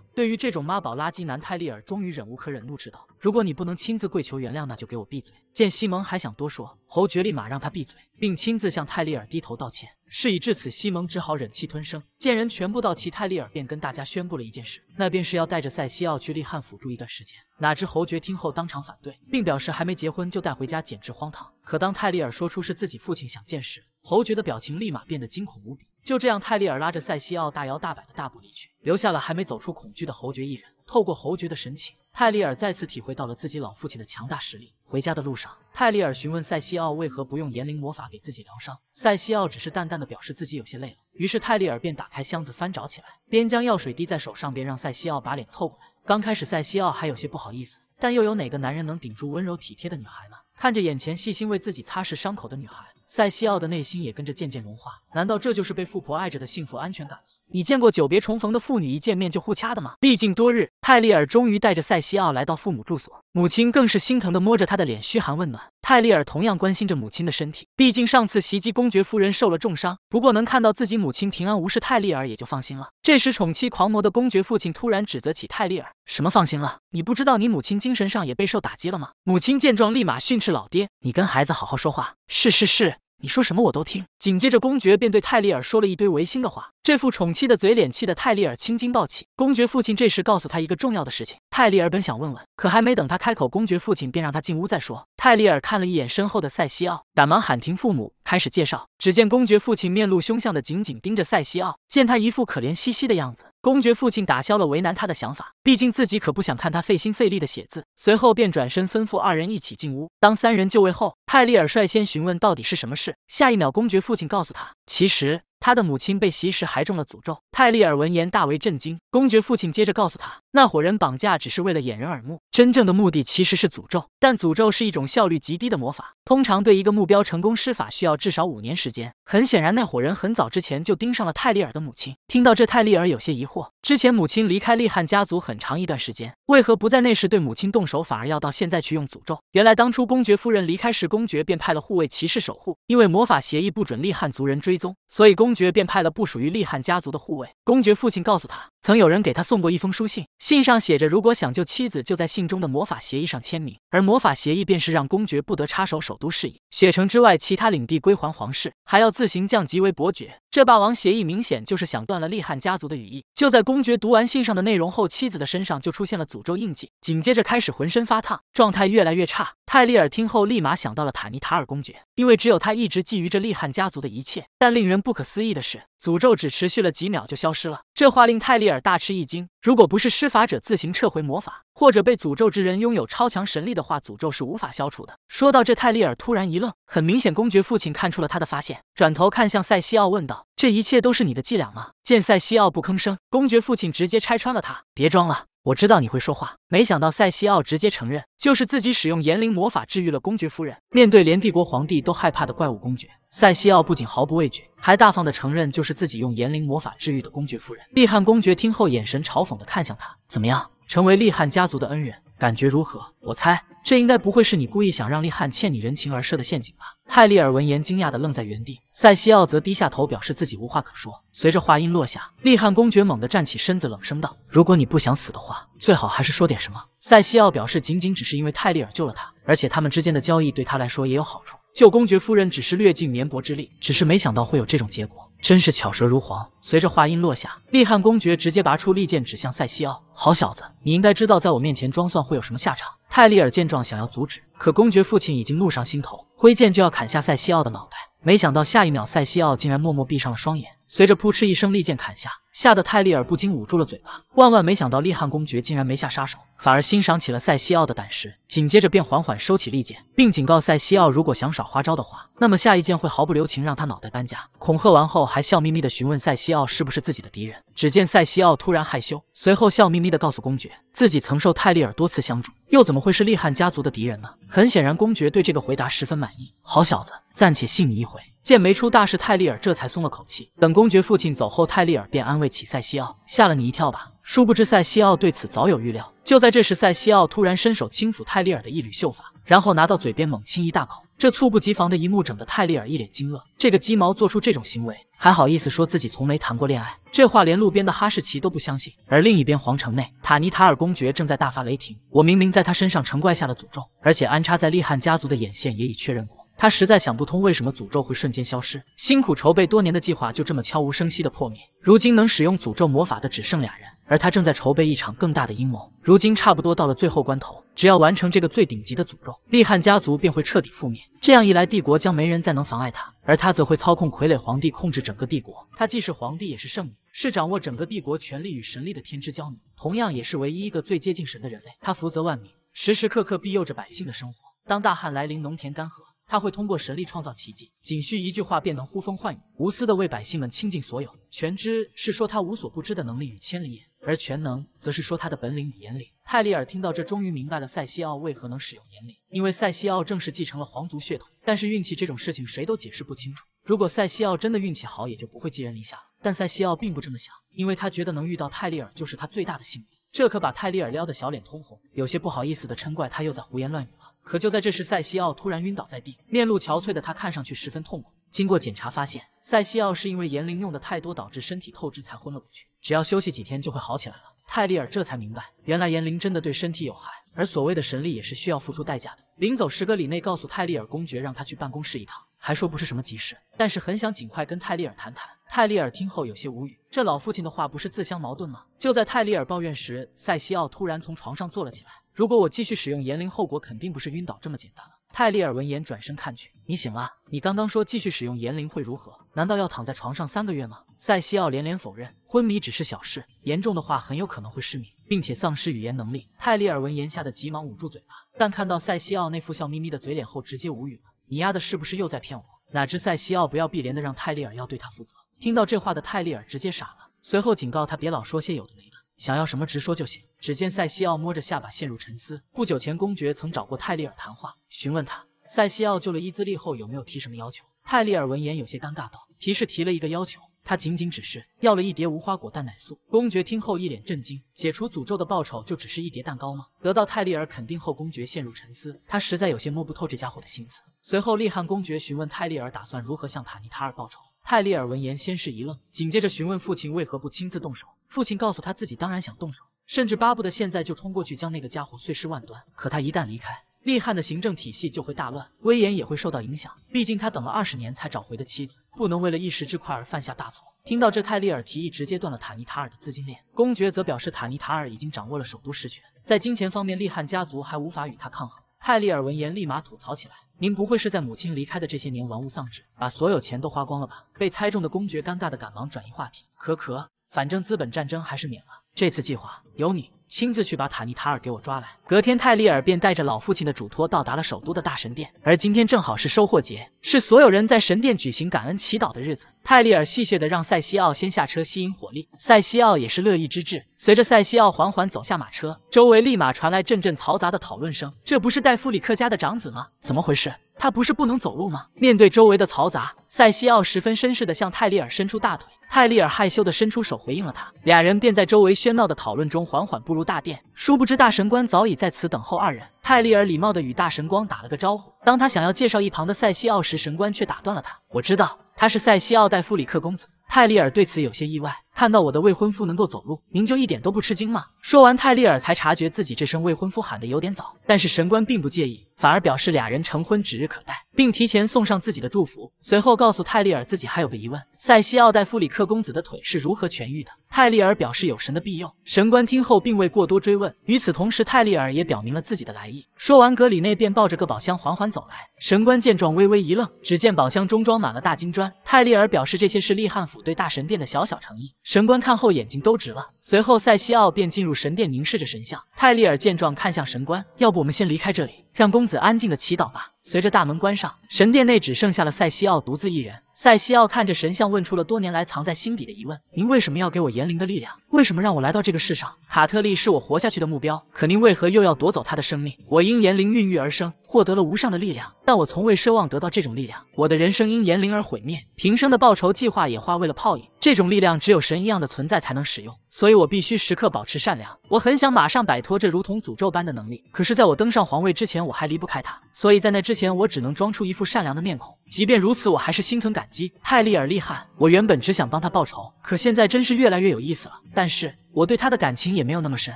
[SPEAKER 1] 对于这种妈宝垃圾男，泰利尔终于忍无可忍，怒斥道：“如果你不能亲自跪求原谅，那就给我闭嘴！”见西蒙还想多说，侯爵立马让他闭嘴，并亲自向泰利尔低头道歉。事已至此，西蒙只好忍气吞声。见人全部到齐，泰利尔便跟大家宣布了一件事，那便是要带着塞西奥去利汉府住一段时间。哪知侯爵听后当场反对，并表示还没结婚就带回家，简直荒唐。可当泰利尔说出是自己父亲想见时，侯爵的表情立马变得惊恐无比。就这样，泰利尔拉着塞西奥大摇大摆的大步离去，留下了还没走出恐惧的侯爵一人。透过侯爵的神情，泰利尔再次体会到了自己老父亲的强大实力。回家的路上，泰利尔询问塞西奥为何不用炎灵魔法给自己疗伤，塞西奥只是淡淡的表示自己有些累了。于是泰利尔便打开箱子翻找起来，边将药水滴在手上，边让塞西奥把脸凑过来。刚开始塞西奥还有些不好意思，但又有哪个男人能顶住温柔体贴的女孩呢？看着眼前细心为自己擦拭伤口的女孩，塞西奥的内心也跟着渐渐融化。难道这就是被富婆爱着的幸福安全感吗？你见过久别重逢的父女一见面就互掐的吗？历尽多日，泰利尔终于带着塞西奥来到父母住所，母亲更是心疼的摸着他的脸嘘寒问暖。泰利尔同样关心着母亲的身体，毕竟上次袭击公爵夫人受了重伤。不过能看到自己母亲平安无事，泰利尔也就放心了。这时宠妻狂魔的公爵父亲突然指责起泰利尔：“什么放心了？你不知道你母亲精神上也备受打击了吗？”母亲见状立马训斥老爹：“你跟孩子好好说话。”是是是。你说什么我都听。紧接着，公爵便对泰利尔说了一堆违心的话。这副宠妻的嘴脸气得泰利尔青筋暴起。公爵父亲这时告诉他一个重要的事情。泰利尔本想问问，可还没等他开口，公爵父亲便让他进屋再说。泰利尔看了一眼身后的塞西奥，赶忙喊停父母，开始介绍。只见公爵父亲面露凶相的紧紧盯着塞西奥，见他一副可怜兮兮的样子，公爵父亲打消了为难他的想法，毕竟自己可不想看他费心费力的写字。随后便转身吩咐二人一起进屋。当三人就位后，泰利尔率先询问到底是什么事。下一秒，公爵父亲告诉他，其实。他的母亲被袭时还中了诅咒。泰利尔闻言大为震惊。公爵父亲接着告诉他，那伙人绑架只是为了掩人耳目，真正的目的其实是诅咒。但诅咒是一种效率极低的魔法，通常对一个目标成功施法需要至少五年时间。很显然，那伙人很早之前就盯上了泰利尔的母亲。听到这，泰利尔有些疑惑：之前母亲离开利汉家族很长一段时间，为何不在那时对母亲动手，反而要到现在去用诅咒？原来当初公爵夫人离开时，公爵便派了护卫骑士守护，因为魔法协议不准利汉族人追踪，所以公爵便派了不属于利汉家族的护卫。公爵父亲告诉他，曾有人给他送过一封书信，信上写着，如果想救妻子，就在信中的魔法协议上签名。而魔法协议便是让公爵不得插手首都事宜，雪城之外其他领地归还皇室，还要自行降级为伯爵。这霸王协议明显就是想断了利汉家族的羽翼。就在公爵读完信上的内容后，妻子的身上就出现了诅咒印记，紧接着开始浑身发烫，状态越来越差。泰利尔听后立马想到了塔尼塔尔公爵，因为只有他一直觊觎着利汉家族的一切。但令人不可思议的是，诅咒只持续了几秒就消失了。这话令泰利尔。尔大吃一惊，如果不是施法者自行撤回魔法，或者被诅咒之人拥有超强神力的话，诅咒是无法消除的。说到这，泰利尔突然一愣，很明显，公爵父亲看出了他的发现，转头看向塞西奥，问道：“这一切都是你的伎俩吗？”见塞西奥不吭声，公爵父亲直接拆穿了他：“别装了。”我知道你会说话，没想到塞西奥直接承认，就是自己使用炎灵魔法治愈了公爵夫人。面对连帝国皇帝都害怕的怪物公爵，塞西奥不仅毫不畏惧，还大方的承认就是自己用炎灵魔法治愈的公爵夫人。利汉公爵听后，眼神嘲讽的看向他，怎么样，成为利汉家族的恩人，感觉如何？我猜。这应该不会是你故意想让利汉欠你人情而设的陷阱吧？泰利尔闻言惊讶的愣在原地，塞西奥则低下头表示自己无话可说。随着话音落下，利汉公爵猛地站起身子，冷声道：“如果你不想死的话，最好还是说点什么。”塞西奥表示，仅仅只是因为泰利尔救了他，而且他们之间的交易对他来说也有好处。救公爵夫人只是略尽绵薄之力，只是没想到会有这种结果。真是巧舌如簧。随着话音落下，利汉公爵直接拔出利剑指向塞西奥：“好小子，你应该知道在我面前装蒜会有什么下场。”泰利尔见状想要阻止，可公爵父亲已经怒上心头，挥剑就要砍下塞西奥的脑袋。没想到下一秒，塞西奥竟然默默闭上了双眼。随着扑哧一声，利剑砍下，吓得泰利尔不禁捂住了嘴巴。万万没想到，利汉公爵竟然没下杀手，反而欣赏起了塞西奥的胆识。紧接着便缓缓收起利剑，并警告塞西奥，如果想耍花招的话，那么下一剑会毫不留情让他脑袋搬家。恐吓完后，还笑眯眯的询问塞西奥是不是自己的敌人。只见塞西奥突然害羞，随后笑眯眯的告诉公爵，自己曾受泰利尔多次相助，又怎么会是利汉家族的敌人呢？很显然，公爵对这个回答十分满意。好小子，暂且信你一回。见没出大事，泰利尔这才松了口气。等公爵父亲走后，泰利尔便安慰起塞西奥：“吓了你一跳吧？”殊不知塞西奥对此早有预料。就在这时，塞西奥突然伸手轻抚泰利尔的一缕秀发，然后拿到嘴边猛亲一大口。这猝不及防的一幕，整得泰利尔一脸惊愕。这个鸡毛做出这种行为，还好意思说自己从没谈过恋爱？这话连路边的哈士奇都不相信。而另一边，皇城内，塔尼塔尔公爵正在大发雷霆：“我明明在他身上成怪下了诅咒，而且安插在利汉家族的眼线也已确认过。”他实在想不通，为什么诅咒会瞬间消失？辛苦筹备多年的计划就这么悄无声息的破灭。如今能使用诅咒魔法的只剩俩人，而他正在筹备一场更大的阴谋。如今差不多到了最后关头，只要完成这个最顶级的诅咒，利汉家族便会彻底覆灭。这样一来，帝国将没人再能妨碍他，而他则会操控傀儡皇帝控制整个帝国。他既是皇帝，也是圣女，是掌握整个帝国权力与神力的天之骄女，同样也是唯一一个最接近神的人类。他福泽万民，时时刻刻庇佑着百姓的生活。当大旱来临，农田干涸。他会通过神力创造奇迹，仅需一句话便能呼风唤雨，无私的为百姓们倾尽所有。全知是说他无所不知的能力与千里眼，而全能则是说他的本领与眼力。泰利尔听到这，终于明白了塞西奥为何能使用眼力，因为塞西奥正是继承了皇族血统。但是运气这种事情，谁都解释不清楚。如果塞西奥真的运气好，也就不会寄人篱下了。但塞西奥并不这么想，因为他觉得能遇到泰利尔就是他最大的幸运。这可把泰利尔撩得小脸通红，有些不好意思的嗔怪他又在胡言乱语。可就在这时，塞西奥突然晕倒在地，面露憔悴的他看上去十分痛苦。经过检查发现，塞西奥是因为炎灵用的太多，导致身体透支才昏了过去。只要休息几天就会好起来了。泰利尔这才明白，原来炎灵真的对身体有害，而所谓的神力也是需要付出代价的。临走十格里内，告诉泰利尔公爵让他去办公室一趟，还说不是什么急事，但是很想尽快跟泰利尔谈谈。泰利尔听后有些无语，这老父亲的话不是自相矛盾吗？就在泰利尔抱怨时，塞西奥突然从床上坐了起来。如果我继续使用炎灵，后果肯定不是晕倒这么简单了。泰利尔闻言转身看去，你醒了？你刚刚说继续使用炎灵会如何？难道要躺在床上三个月吗？塞西奥连连否认，昏迷只是小事，严重的话很有可能会失明，并且丧失语言能力。泰利尔闻言吓得急忙捂住嘴巴，但看到塞西奥那副笑眯眯的嘴脸后，直接无语了。你丫的是不是又在骗我？哪知塞西奥不要碧莲的让泰利尔要对他负责。听到这话的泰利尔直接傻了，随后警告他别老说些有的没的。想要什么直说就行。只见塞西奥摸着下巴陷入沉思。不久前，公爵曾找过泰利尔谈话，询问他塞西奥救了伊兹利后有没有提什么要求。泰利尔闻言有些尴尬道：“提是提了一个要求，他仅仅只是要了一碟无花果蛋奶素。”公爵听后一脸震惊：“解除诅咒的报酬就只是一碟蛋糕吗？”得到泰利尔肯定后，公爵陷入沉思，他实在有些摸不透这家伙的心思。随后，利汉公爵询问泰利尔打算如何向塔尼塔尔报仇。泰利尔闻言先是一愣，紧接着询问父亲为何不亲自动手。父亲告诉他自己当然想动手，甚至巴不得现在就冲过去将那个家伙碎尸万段。可他一旦离开，利汉的行政体系就会大乱，威严也会受到影响。毕竟他等了二十年才找回的妻子，不能为了一时之快而犯下大错。听到这，泰利尔提议直接断了塔尼塔尔的资金链。公爵则表示塔尼塔尔已经掌握了首都实权，在金钱方面，利汉家族还无法与他抗衡。泰利尔闻言立马吐槽起来：“您不会是在母亲离开的这些年玩物丧志，把所有钱都花光了吧？”被猜中的公爵尴尬的赶忙转移话题：“可可。”反正资本战争还是免了。这次计划由你。亲自去把塔尼塔尔给我抓来。隔天，泰利尔便带着老父亲的嘱托到达了首都的大神殿。而今天正好是收获节，是所有人在神殿举行感恩祈祷的日子。泰利尔戏谑的让塞西奥先下车吸引火力，塞西奥也是乐意之至。随着塞西奥缓缓走下马车，周围立马传来阵阵嘈杂的讨论声。这不是戴夫里克家的长子吗？怎么回事？他不是不能走路吗？面对周围的嘈杂，塞西奥十分绅士的向泰利尔伸出大腿。泰利尔害羞的伸出手回应了他，俩人便在周围喧闹的讨论中缓缓步入大殿。殊不知大神官早已在此等候二人。泰利尔礼貌的与大神官打了个招呼，当他想要介绍一旁的塞西奥时，神官却打断了他。我知道他是塞西奥戴夫里克公子。泰利尔对此有些意外。看到我的未婚夫能够走路，您就一点都不吃惊吗？说完，泰利尔才察觉自己这声未婚夫喊的有点早，但是神官并不介意，反而表示俩人成婚指日可待，并提前送上自己的祝福。随后告诉泰利尔自己还有个疑问：塞西奥戴夫里克公子的腿是如何痊愈的？泰利尔表示有神的庇佑。神官听后并未过多追问。与此同时，泰利尔也表明了自己的来意。说完，格里内便抱着个宝箱缓缓走来。神官见状微微一愣，只见宝箱中装满了大金砖。泰利尔表示这些是利汉府对大神殿的小小诚意。神官看后眼睛都直了，随后塞西奥便进入神殿，凝视着神像。泰利尔见状，看向神官：“要不我们先离开这里，让公子安静的祈祷吧。”随着大门关上，神殿内只剩下了塞西奥独自一人。塞西奥看着神像，问出了多年来藏在心底的疑问：“您为什么要给我言灵的力量？为什么让我来到这个世上？卡特利是我活下去的目标，可您为何又要夺走他的生命？我因言灵孕育而生，获得了无上的力量，但我从未奢望得到这种力量。我的人生因言灵而毁灭，平生的报仇计划也化为了泡影。这种力量只有神一样的存在才能使用，所以我必须时刻保持善良。我很想马上摆脱这如同诅咒般的能力，可是在我登上皇位之前，我还离不开他，所以在那之前，我只能装。出一副善良的面孔，即便如此，我还是心存感激。泰利尔厉害，我原本只想帮他报仇，可现在真是越来越有意思了。但是我对他的感情也没有那么深。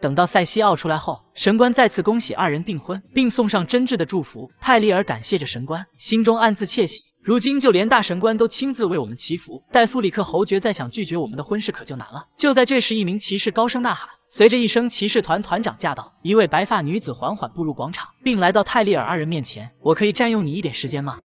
[SPEAKER 1] 等到塞西奥出来后，神官再次恭喜二人订婚，并送上真挚的祝福。泰利尔感谢着神官，心中暗自窃喜。如今就连大神官都亲自为我们祈福，戴夫里克侯爵再想拒绝我们的婚事可就难了。就在这时，一名骑士高声呐喊，随着一声骑士团团长驾到，一位白发女子缓缓步入广场，并来到泰利尔二人面前。我可以占用你一点时间吗？